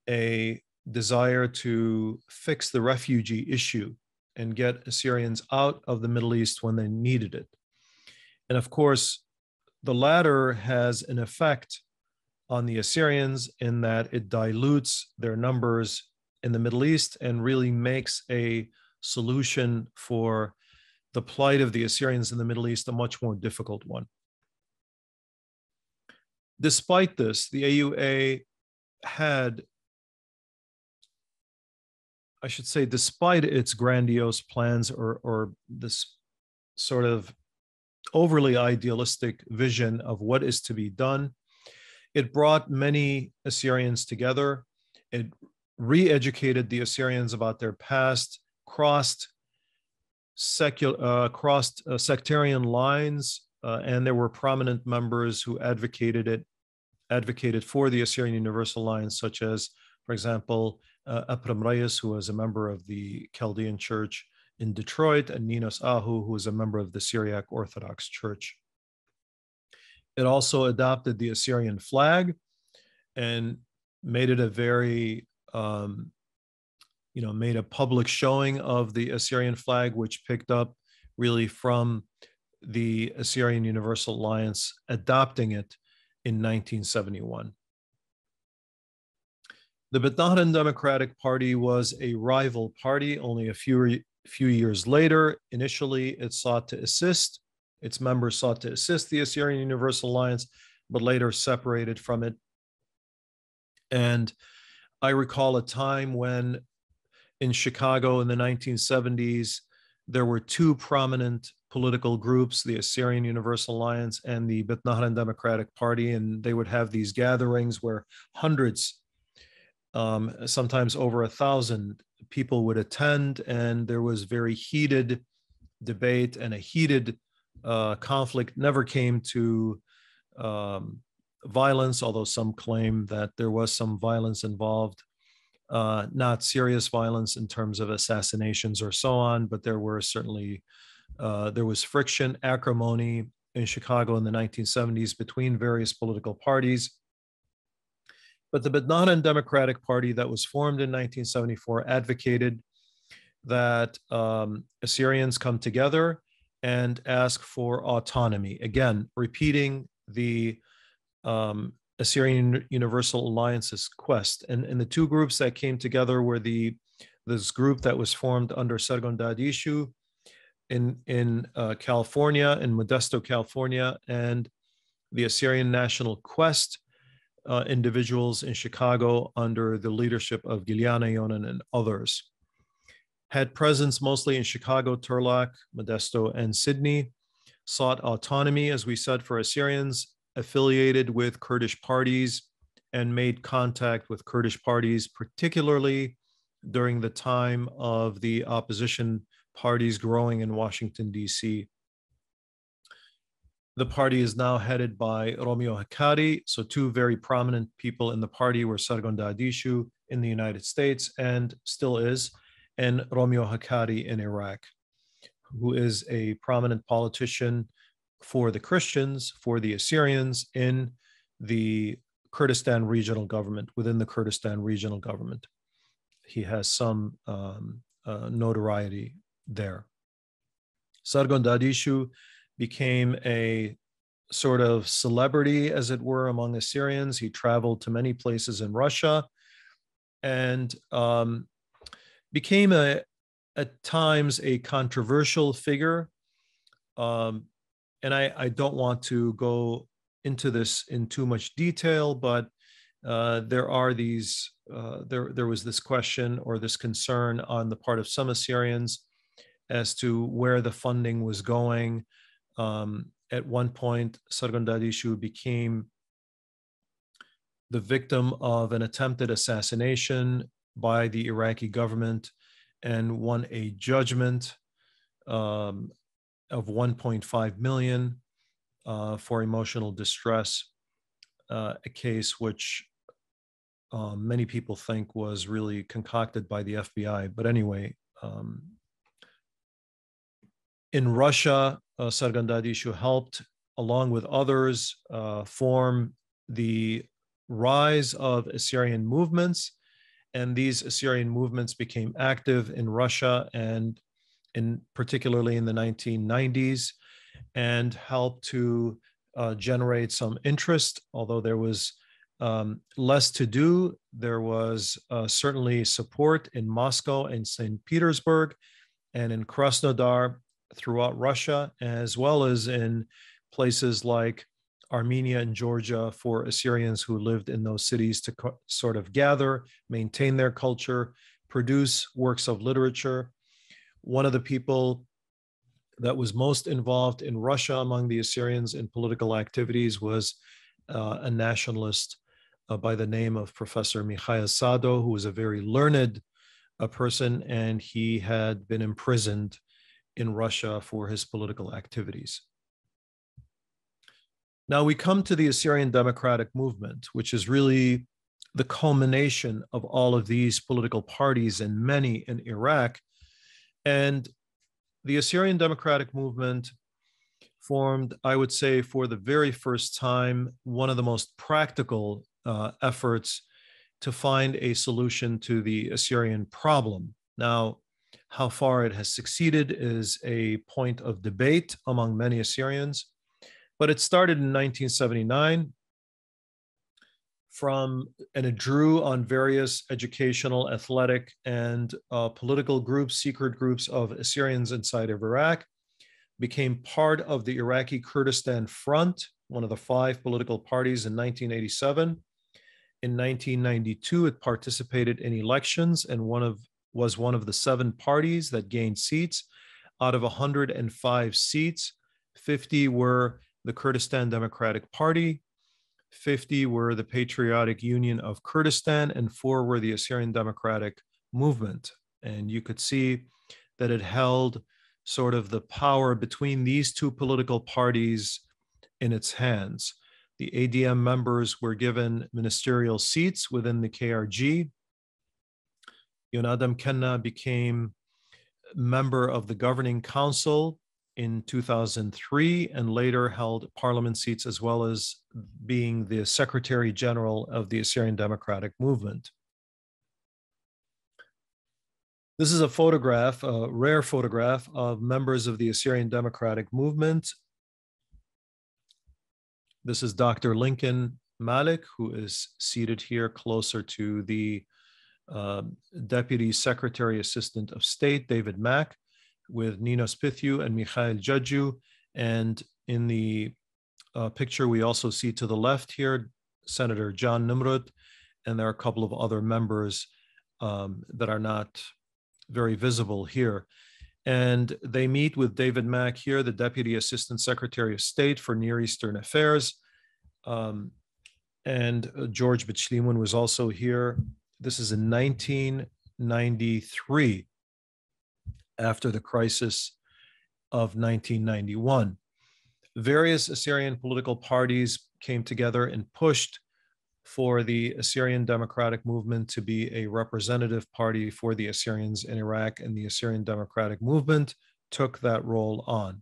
a desire to fix the refugee issue and get Assyrians out of the Middle East when they needed it. And of course, the latter has an effect on the Assyrians in that it dilutes their numbers in the Middle East and really makes a solution for the plight of the Assyrians in the Middle East a much more difficult one. Despite this, the AUA had, I should say, despite its grandiose plans or, or this sort of overly idealistic vision of what is to be done, it brought many Assyrians together. It re educated the Assyrians about their past, crossed secular uh, crossed uh, sectarian lines, uh, and there were prominent members who advocated it, advocated for the Assyrian Universal Alliance, such as, for example, uh, Ephraim Reyes, who was a member of the Chaldean Church in Detroit, and Ninos Aho, who was a member of the Syriac Orthodox Church. It also adopted the Assyrian flag and made it a very um, you know, made a public showing of the Assyrian flag, which picked up really from the Assyrian Universal Alliance adopting it in 1971. The Bet-Nahrain Democratic Party was a rival party only a few, few years later. Initially, it sought to assist, its members sought to assist the Assyrian Universal Alliance, but later separated from it. And I recall a time when in Chicago in the 1970s, there were two prominent political groups, the Assyrian Universal Alliance and the Bet-Nahrain Democratic Party, and they would have these gatherings where hundreds, um, sometimes over a thousand people would attend, and there was very heated debate and a heated uh, conflict. Never came to um, violence, although some claim that there was some violence involved uh, not serious violence in terms of assassinations or so on, but there were certainly uh, there was friction, acrimony in Chicago in the 1970s between various political parties. But the Bet-Nahrain Democratic Party that was formed in 1974 advocated that um, Assyrians come together and ask for autonomy. Again, repeating the um, Assyrian Universal Alliance's quest. And, and the two groups that came together were the this group that was formed under Sargon Dadishu in, in uh, California, in Modesto, California, and the Assyrian National Quest uh, individuals in Chicago under the leadership of Giuliana Yonan and others. Had presence mostly in Chicago, Turlock, Modesto, and Sydney, sought autonomy, as we said, for Assyrians, affiliated with Kurdish parties and made contact with Kurdish parties, particularly during the time of the opposition parties growing in Washington, D.C. The party is now headed by Romeo Hakkari. So, two very prominent people in the party were Sargon Dadishu in the United States and still is, and Romeo Hakkari in Iraq, who is a prominent politician for the Christians, for the Assyrians in the Kurdistan regional government, within the Kurdistan regional government. he has some um, uh, notoriety there. Sargon Dadishu became a sort of celebrity, as it were, among Assyrians. He traveled to many places in Russia and um, became a, at times a controversial figure. Um, and I, I, don't want to go into this in too much detail, but uh, there are these, uh, there, there was this question or this concern on the part of some Assyrians as to where the funding was going. Um, at one point, Sargon Dadishu became the victim of an attempted assassination by the Iraqi government and won a judgment um, of 1.5 million uh, for emotional distress, uh, a case which um, many people think was really concocted by the FBI. But anyway, um, in Russia, uh, Sargon Dadishu helped, along with others, uh, form the rise of Assyrian movements. And these Assyrian movements became active in Russia and in particularly in the 1990s and helped to uh, generate some interest, although there was um, less to do. There was uh, certainly support in Moscow and St. Petersburg and in Krasnodar throughout Russia, as well as in places like Armenia and Georgia for Assyrians who lived in those cities to co- sort of gather, maintain their culture, produce works of literature. One of the people that was most involved in Russia among the Assyrians in political activities was uh, a nationalist uh, by the name of Professor Mikhail Sado, who was a very learned uh, person, and he had been imprisoned in Russia for his political activities. Now we come to the Assyrian Democratic Movement, which is really the culmination of all of these political parties and many in Iraq. And the Assyrian Democratic Movement formed, I would say, for the very first time, one of the most practical uh, efforts to find a solution to the Assyrian problem. Now, how far it has succeeded is a point of debate among many Assyrians, but it started in 1979 from, and it drew on various educational, athletic, and uh, political groups, secret groups of Assyrians inside of Iraq, became part of the Iraqi Kurdistan Front, one of the five political parties in 1987. In 1992, it participated in elections and one of was one of the seven parties that gained seats. Out of 105 seats, 50 were the Kurdistan Democratic Party, 50 were the Patriotic Union of Kurdistan, and four were the Assyrian Democratic Movement. And you could see that it held sort of the power between these two political parties in its hands. The ADM members were given ministerial seats within the KRG, Yonadam Kenna became member of the governing council in 2003 and later held parliament seats as well as being the secretary general of the Assyrian Democratic Movement. This is a photograph, a rare photograph of members of the Assyrian Democratic Movement. This is Dr. Lincoln Malik, who is seated here closer to the uh, Deputy Secretary Assistant of State David Mack with Ninos Pythiou and Mikhail Judju. And in the uh, picture, we also see to the left here Senator John Nimrod, and there are a couple of other members um, that are not very visible here. And they meet with David Mack here, the Deputy Assistant Secretary of State for Near Eastern Affairs. Um, and uh, George Bichliman was also here this is in 1993, after the crisis of 1991. Various Assyrian political parties came together and pushed for the Assyrian Democratic Movement to be a representative party for the Assyrians in Iraq, and the Assyrian Democratic Movement took that role on.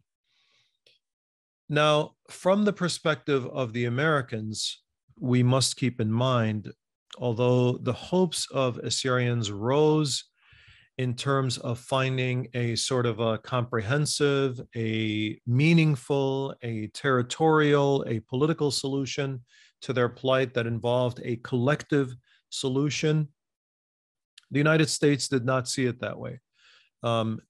Now, from the perspective of the Americans, we must keep in mind although the hopes of Assyrians rose in terms of finding a sort of a comprehensive, a meaningful, a territorial, a political solution to their plight that involved a collective solution. The United States did not see it that way. Um,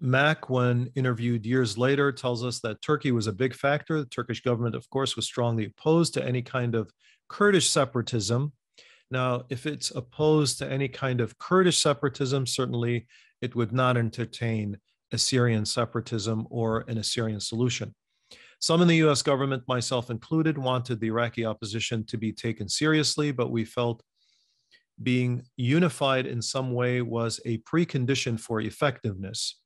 Mack, when interviewed years later, tells us that Turkey was a big factor. The Turkish government, of course, was strongly opposed to any kind of Kurdish separatism. Now, if it's opposed to any kind of Kurdish separatism, certainly it would not entertain Assyrian separatism or an Assyrian solution. Some in the US government, myself included, wanted the Iraqi opposition to be taken seriously, but we felt being unified in some way was a precondition for effectiveness.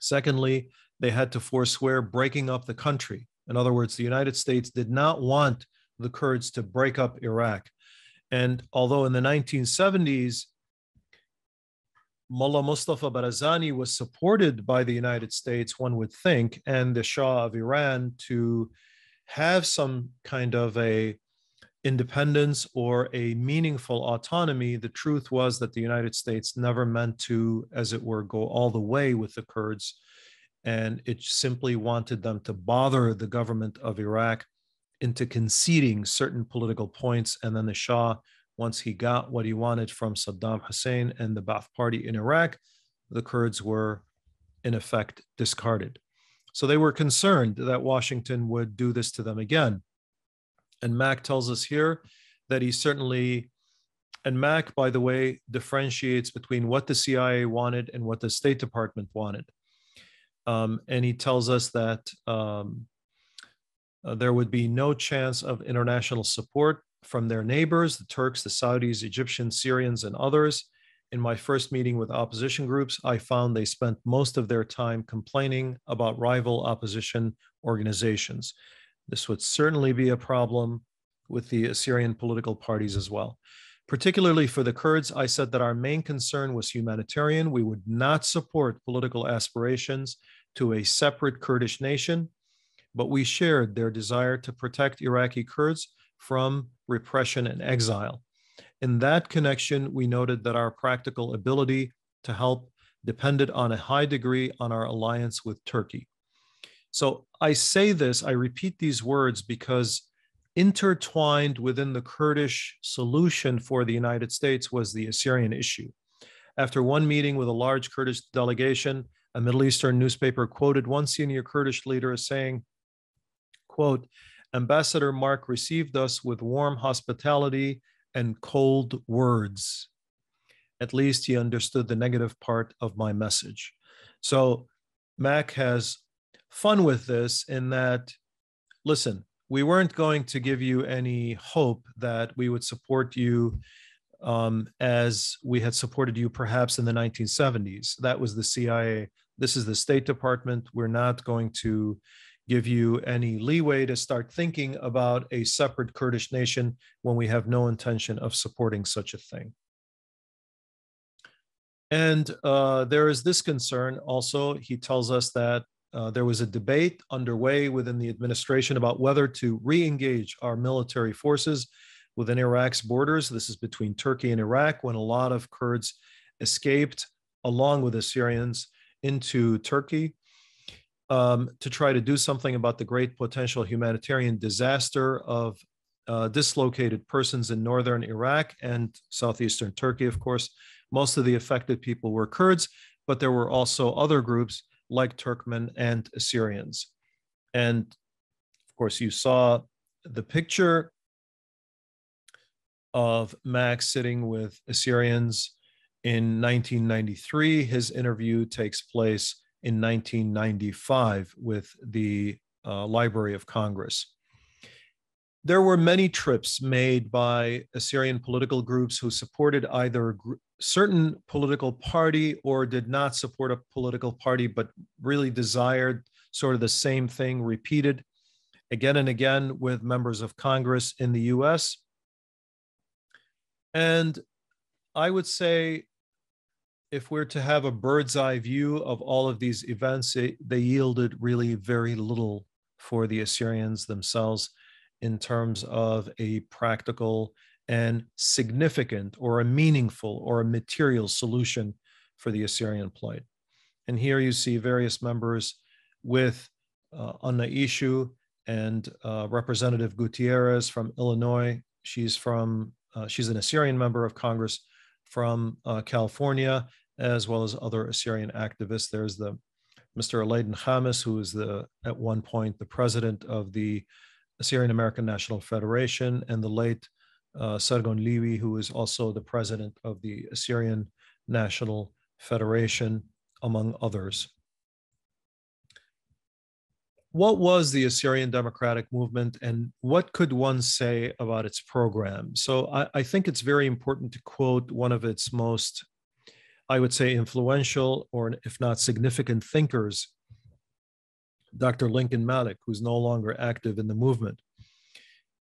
Secondly, they had to forswear breaking up the country. In other words, the United States did not want the Kurds to break up Iraq. And although in the 1970s, Mullah Mustafa Barzani was supported by the United States, one would think, and the Shah of Iran to have some kind of a independence or a meaningful autonomy, the truth was that the United States never meant to, as it were, go all the way with the Kurds. And it simply wanted them to bother the government of Iraq into conceding certain political points. And then the Shah, once he got what he wanted from Saddam Hussein and the Ba'ath Party in Iraq, the Kurds were in effect discarded. So they were concerned that Washington would do this to them again. And Mack tells us here that he certainly, and Mack, by the way, differentiates between what the CIA wanted and what the State Department wanted. Um, and he tells us that um, uh, there would be no chance of international support from their neighbors, the Turks, the Saudis, Egyptians, Syrians, and others. In my first meeting with opposition groups, I found they spent most of their time complaining about rival opposition organizations. This would certainly be a problem with the Assyrian political parties as well. Particularly for the Kurds, I said that our main concern was humanitarian. We would not support political aspirations to a separate Kurdish nation, but we shared their desire to protect Iraqi Kurds from repression and exile. In that connection, we noted that our practical ability to help depended on a high degree on our alliance with Turkey. So I say this, I repeat these words because intertwined within the Kurdish solution for the United States was the Assyrian issue. After one meeting with a large Kurdish delegation, a Middle Eastern newspaper quoted one senior Kurdish leader as saying, quote, Ambassador Mack received us with warm hospitality and cold words. At least he understood the negative part of my message. So Mack has fun with this in that, listen, we weren't going to give you any hope that we would support you um, as we had supported you perhaps in the 1970s. That was the CIA. This is the State Department. We're not going to give you any leeway to start thinking about a separate Kurdish nation when we have no intention of supporting such a thing. And uh, there is this concern also. He tells us that uh, there was a debate underway within the administration about whether to re engage our military forces within Iraq's borders. This is between Turkey and Iraq when a lot of Kurds escaped along with the Syrians into Turkey um, to try to do something about the great potential humanitarian disaster of uh, dislocated persons in northern Iraq and southeastern Turkey, of course. Most of the affected people were Kurds, but there were also other groups like Turkmen and Assyrians. And of course, you saw the picture of Mack's sitting with Assyrians in 1993. His interview takes place in 1995 with the uh, Library of Congress. There were many trips made by Assyrian political groups who supported either a certain political party or did not support a political party, but really desired sort of the same thing repeated again and again with members of Congress in the US. And I would say if we're to have a bird's eye view of all of these events, it, they yielded really very little for the Assyrians themselves in terms of a practical and significant or a meaningful or a material solution for the Assyrian plight. And here you see various members with uh, Anna Eshoo and uh, Representative Gutierrez from Illinois. She's from uh, she's an Assyrian member of Congress from uh, California, as well as other Assyrian activists. There's the Mr. Aladdin Khamis, who is the at one point the president of the Assyrian American National Federation, and the late uh, Sargon Liwi, who is also the president of the Assyrian National Federation, among others. What was the Assyrian Democratic Movement and what could one say about its program? So I, I think it's very important to quote one of its most, I would say, influential or if not significant thinkers, Dr. Lincoln Malik, who's no longer active in the movement.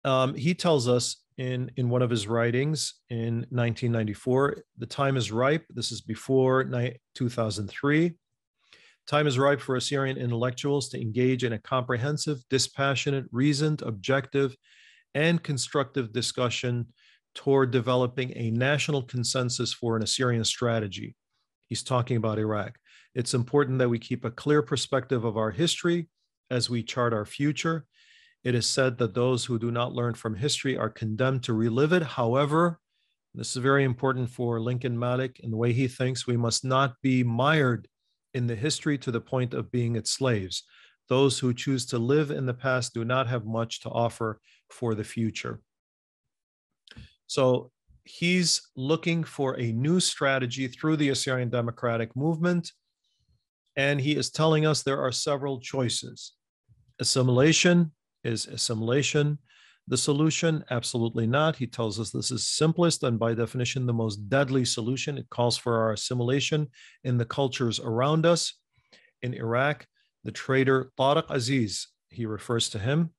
Um, he tells us in, in one of his writings in 1994. The time is ripe. This is before 2003. Time is ripe for Assyrian intellectuals to engage in a comprehensive, dispassionate, reasoned, objective, and constructive discussion toward developing a national consensus for an Assyrian strategy. He's talking about Iraq. It's important that we keep a clear perspective of our history as we chart our future it is said that those who do not learn from history are condemned to relive it. However, this is very important for Lincoln Malik and the way he thinks. We must not be mired in the history to the point of being its slaves. Those who choose to live in the past do not have much to offer for the future. So he's looking for a new strategy through the Assyrian Democratic Movement. And he is telling us there are several choices assimilation, is assimilation the solution? Absolutely not. He tells us this is simplest and by definition the most deadly solution. It calls for our assimilation in the cultures around us. In Iraq, the traitor Tariq Aziz, he refers to him,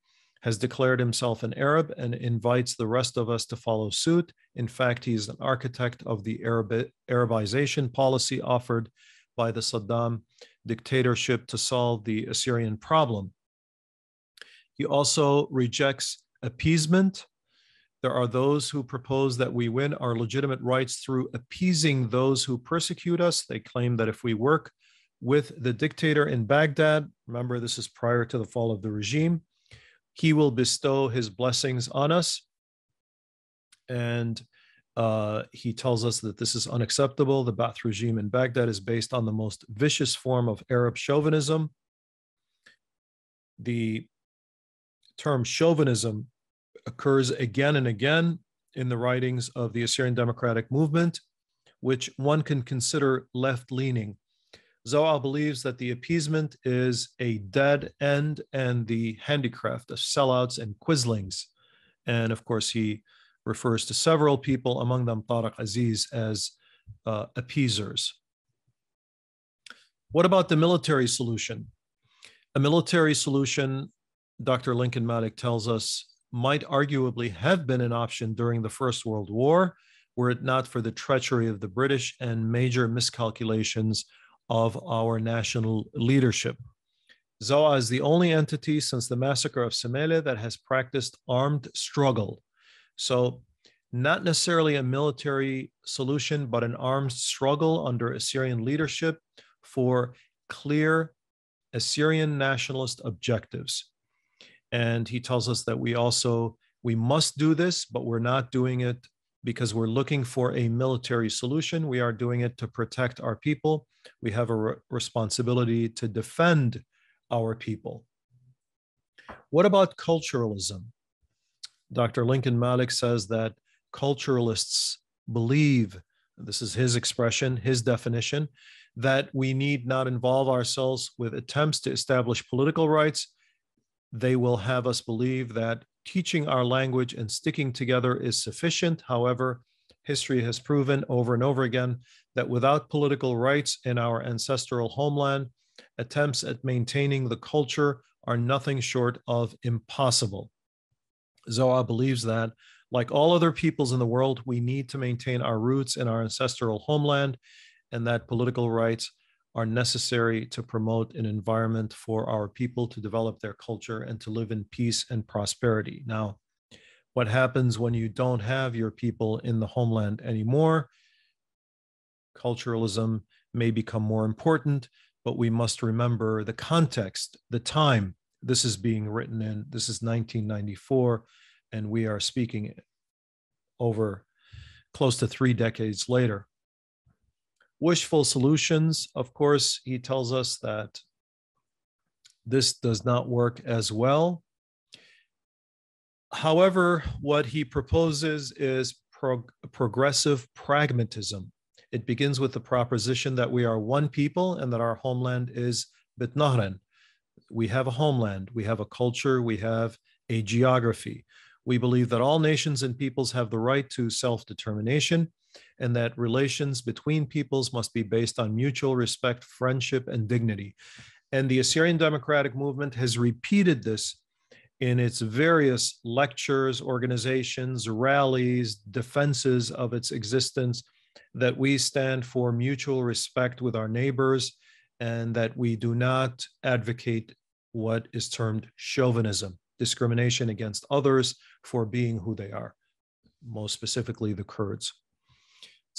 has declared himself an Arab and invites the rest of us to follow suit. In fact, he is an architect of the Arab, Arabization policy offered by the Saddam dictatorship to solve the Assyrian problem. He also rejects appeasement. There are those who propose that we win our legitimate rights through appeasing those who persecute us. They claim that if we work with the dictator in Baghdad, remember this is prior to the fall of the regime, he will bestow his blessings on us. And uh, he tells us that this is unacceptable. The Ba'ath regime in Baghdad is based on the most vicious form of Arab chauvinism. The term chauvinism occurs again and again in the writings of the Assyrian Democratic Movement, which one can consider left leaning. Zowaa believes that the appeasement is a dead end and the handicraft of sellouts and quislings. And of course, he refers to several people, among them Tariq Aziz, as uh, appeasers. What about the military solution? A military solution Dr. Lincoln Malik tells us might arguably have been an option during the First World War, were it not for the treachery of the British and major miscalculations of our national leadership. Zowaa is the only entity since the massacre of Semele that has practiced armed struggle. So, not necessarily a military solution, but an armed struggle under Assyrian leadership for clear Assyrian nationalist objectives and he tells us that we also we must do this but we're not doing it because we're looking for a military solution. We are doing it to protect our people. We have a re- responsibility to defend our people. What about culturalism? Dr lincoln malik says that culturalists believe this is his expression his definition that we need not involve ourselves with attempts to establish political rights they will have us believe that teaching our language and sticking together is sufficient. However, history has proven over and over again that without political rights in our ancestral homeland, attempts at maintaining the culture are nothing short of impossible. Zowaa believes that, like all other peoples in the world, we need to maintain our roots in our ancestral homeland, and that political rights are necessary to promote an environment for our people to develop their culture and to live in peace and prosperity. Now, What happens when you don't have your people in the homeland anymore? Culturalism may become more important, but we must remember the context, the time this is being written in. This is 1994, and we are speaking over close to three decades later. Wishful solutions, of course, he tells us that this does not work as well. However, what he proposes is prog- progressive pragmatism. It begins with the proposition that we are one people and that our homeland is Bet-Nahrain. We have a homeland, we have a culture, we have a geography. We believe that all nations and peoples have the right to self determination and that relations between peoples must be based on mutual respect, friendship, and dignity. And the Assyrian Democratic Movement has repeated this in its various lectures, organizations, rallies, defenses of its existence that we stand for mutual respect with our neighbors and that we do not advocate what is termed chauvinism, discrimination against others for being who they are, most specifically the Kurds.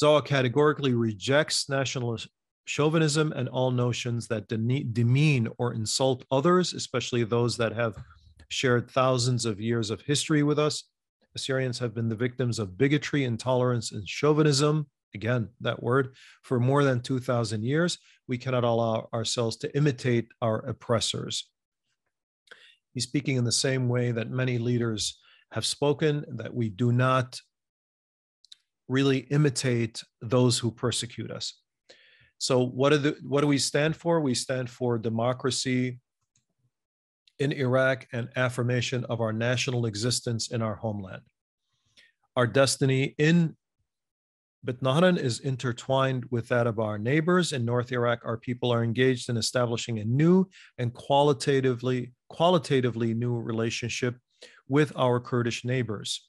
Zowaa categorically rejects nationalist chauvinism and all notions that demean or insult others, especially those that have shared thousands of years of history with us. Assyrians have been the victims of bigotry, intolerance, and chauvinism again, that word, for more than 2,000 years, we cannot allow ourselves to imitate our oppressors. He's speaking in the same way that many leaders have spoken, that we do not really imitate those who persecute us. So what, the, what do we stand for? We stand for democracy in Iraq and affirmation of our national existence in our homeland. Our destiny in Bet-Nahrain is intertwined with that of our neighbors in North Iraq. Our people are engaged in establishing a new and qualitatively qualitatively new relationship with our Kurdish neighbors.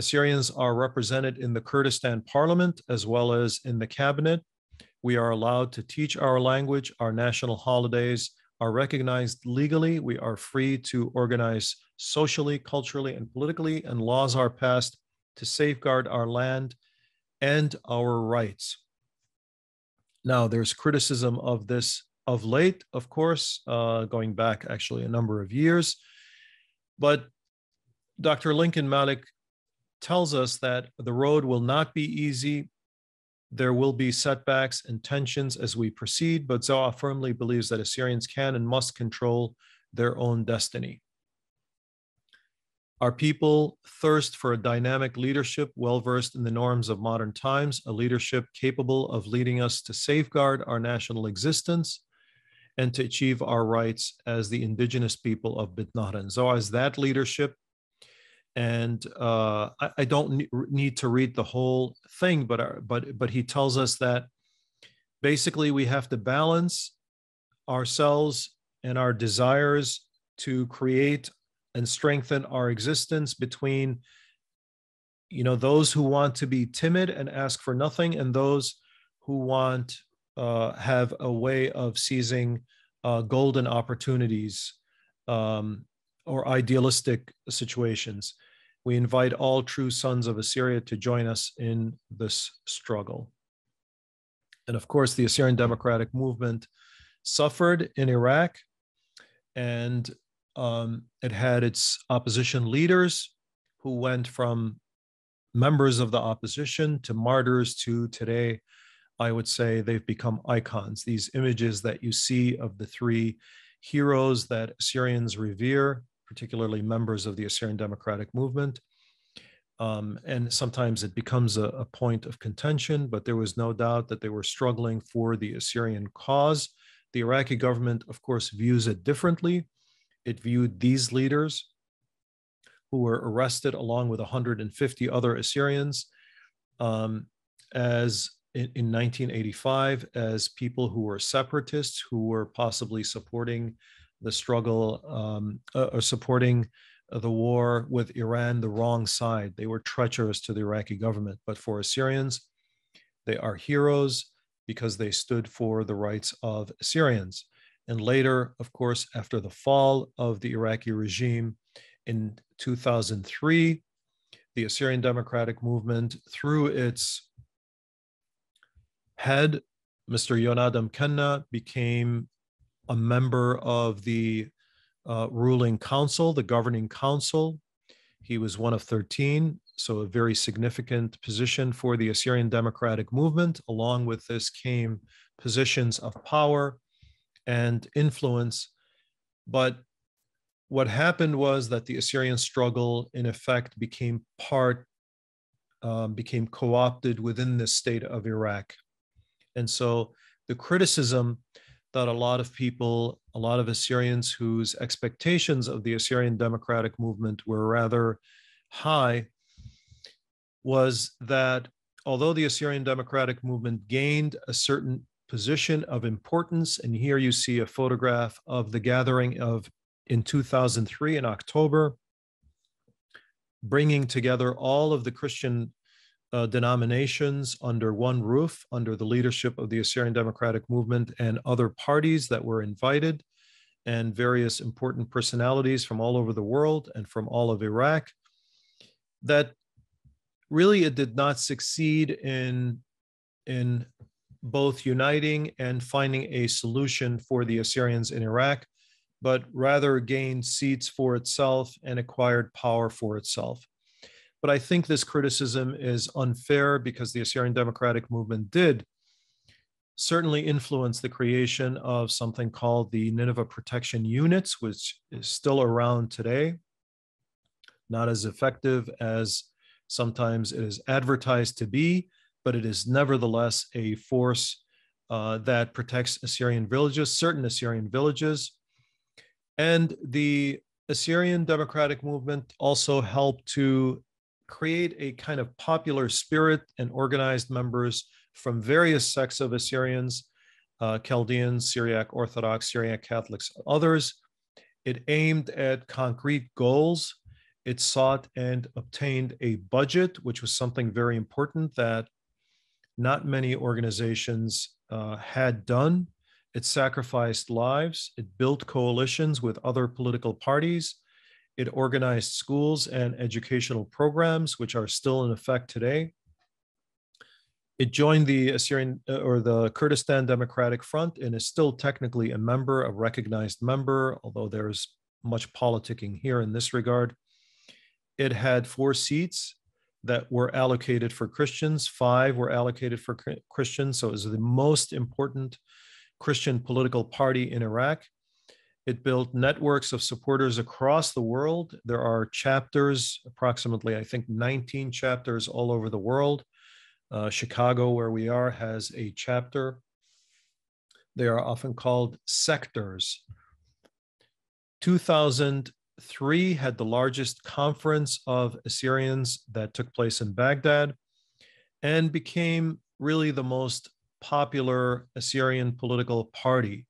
Assyrians are represented in the Kurdistan parliament as well as in the cabinet. We are allowed to teach our language, our national holidays are recognized legally. We are free to organize socially, culturally, and politically, and laws are passed to safeguard our land and our rights. Now, there's criticism of this of late, of course, uh, going back actually a number of years. But Dr. Lincoln Malik tells us that the road will not be easy. There will be setbacks and tensions as we proceed, but Zowaa firmly believes that Assyrians can and must control their own destiny. Our people thirst for a dynamic leadership well versed in the norms of modern times, a leadership capable of leading us to safeguard our national existence and to achieve our rights as the indigenous people of Bet-Nahrain. So, as that leadership, and uh, I, I, don't need to read the whole thing, but our, but but he tells us that basically we have to balance ourselves and our desires to create and strengthen our existence between you know those who want to be timid and ask for nothing and those who want uh, have a way of seizing uh, golden opportunities. Um, or idealistic situations we invite all true sons of assyria to join us in this struggle and of course the assyrian democratic movement suffered in iraq and um, it had its opposition leaders who went from members of the opposition to martyrs to today, I would say they've become icons. These images that you see of the three heroes that Assyrians revere, particularly members of the Assyrian Democratic Movement. Um, and sometimes it becomes a, a, point of contention, but there was no doubt that they were struggling for the Assyrian cause. The Iraqi government, of course, views it differently. It viewed these leaders who were arrested along with 150 other Assyrians um, as in, in, 1985 as people who were separatists who were possibly supporting the struggle um, or supporting the war with Iran the wrong side. They were treacherous to the Iraqi government. But for Assyrians, they are heroes because they stood for the rights of Assyrians. And later, of course, after the fall of the Iraqi regime in 2003, the Assyrian Democratic Movement, through its head, Mr. Yonadam Kanna, became a member of the uh, ruling council, the governing council. He was one of 13, so a very significant position for the Assyrian Democratic Movement. Along with this came positions of power and influence. But what happened was that the Assyrian struggle, in effect, became part, um, became co opted within the state of Iraq. And so the criticism that a lot of people, a lot of Assyrians whose expectations of the Assyrian democratic movement were rather high, was that although the Assyrian democratic movement gained a certain position of importance, and here you see a photograph of the gathering of in 2003 in October, bringing together all of the Christian uh, denominations under one roof, under the leadership of the Assyrian Democratic Movement and other parties that were invited, and various important personalities from all over the world and from all of Iraq, that really it did not succeed in, in both uniting and finding a solution for the Assyrians in Iraq, but rather gained seats for itself and acquired power for itself. But I think this criticism is unfair because the Assyrian Democratic Movement did certainly influence the creation of something called the Nineveh Protection Units, which is still around today. Not as effective as sometimes it is advertised to be, but it is nevertheless a force uh, that protects Assyrian villages, certain Assyrian villages. And the Assyrian Democratic Movement also helped to create a kind of popular spirit and organized members from various sects of Assyrians, uh, Chaldeans, Syriac Orthodox, Syriac Catholics, others. It aimed at concrete goals. It sought and obtained a budget, which was something very important that not many organizations uh, had done. It sacrificed lives. It built coalitions with other political parties. It organized schools and educational programs, which are still in effect today. It joined the Assyrian uh, or the Kurdistan Democratic Front and is still technically a member, a recognized member, although there's much politicking here in this regard. It had four seats that were allocated for Christians, five were allocated for Christians. So it was the most important Christian political party in Iraq. It built networks of supporters across the world. There are chapters, approximately, I think, 19 chapters all over the world. Uh, Chicago, where we are, has a chapter. They are often called sectors. 2003 had the largest conference of Assyrians that took place in Baghdad and became really the most popular Assyrian political party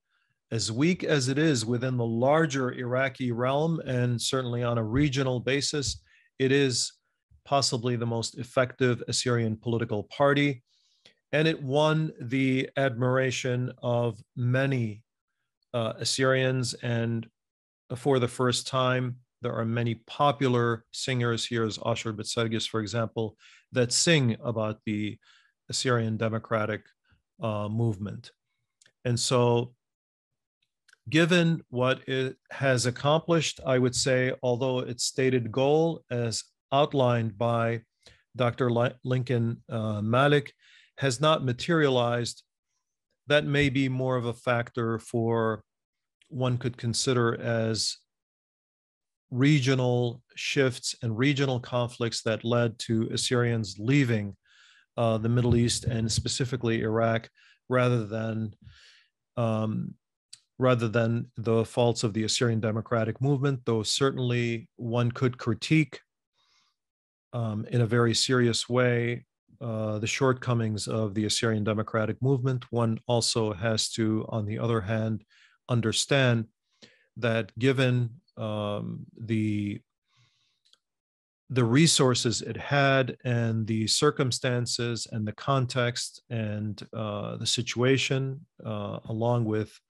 as weak as it is within the larger Iraqi realm, and certainly on a regional basis, it is possibly the most effective Assyrian political party. And it won the admiration of many uh, Assyrians. And for the first time, there are many popular singers here, as Ashur Bet Sargis, for example, that sing about the Assyrian democratic uh, movement. And so given what it has accomplished, I would say, although its stated goal, as outlined by Dr. Lincoln uh, Malik, has not materialized, that may be more of a factor for one could consider as regional shifts and regional conflicts that led to Assyrians leaving uh, the Middle East and specifically Iraq rather than um, rather than the faults of the Assyrian democratic movement, though certainly one could critique um, in a very serious way uh, the shortcomings of the Assyrian democratic movement. One also has to, on the other hand, understand that given um, the the resources it had and the circumstances and the context and uh, the situation, uh, along with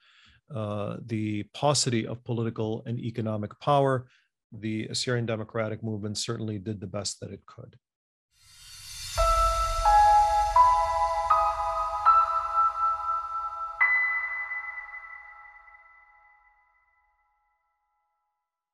uh, the paucity of political and economic power, the Assyrian Democratic Movement certainly did the best that it could.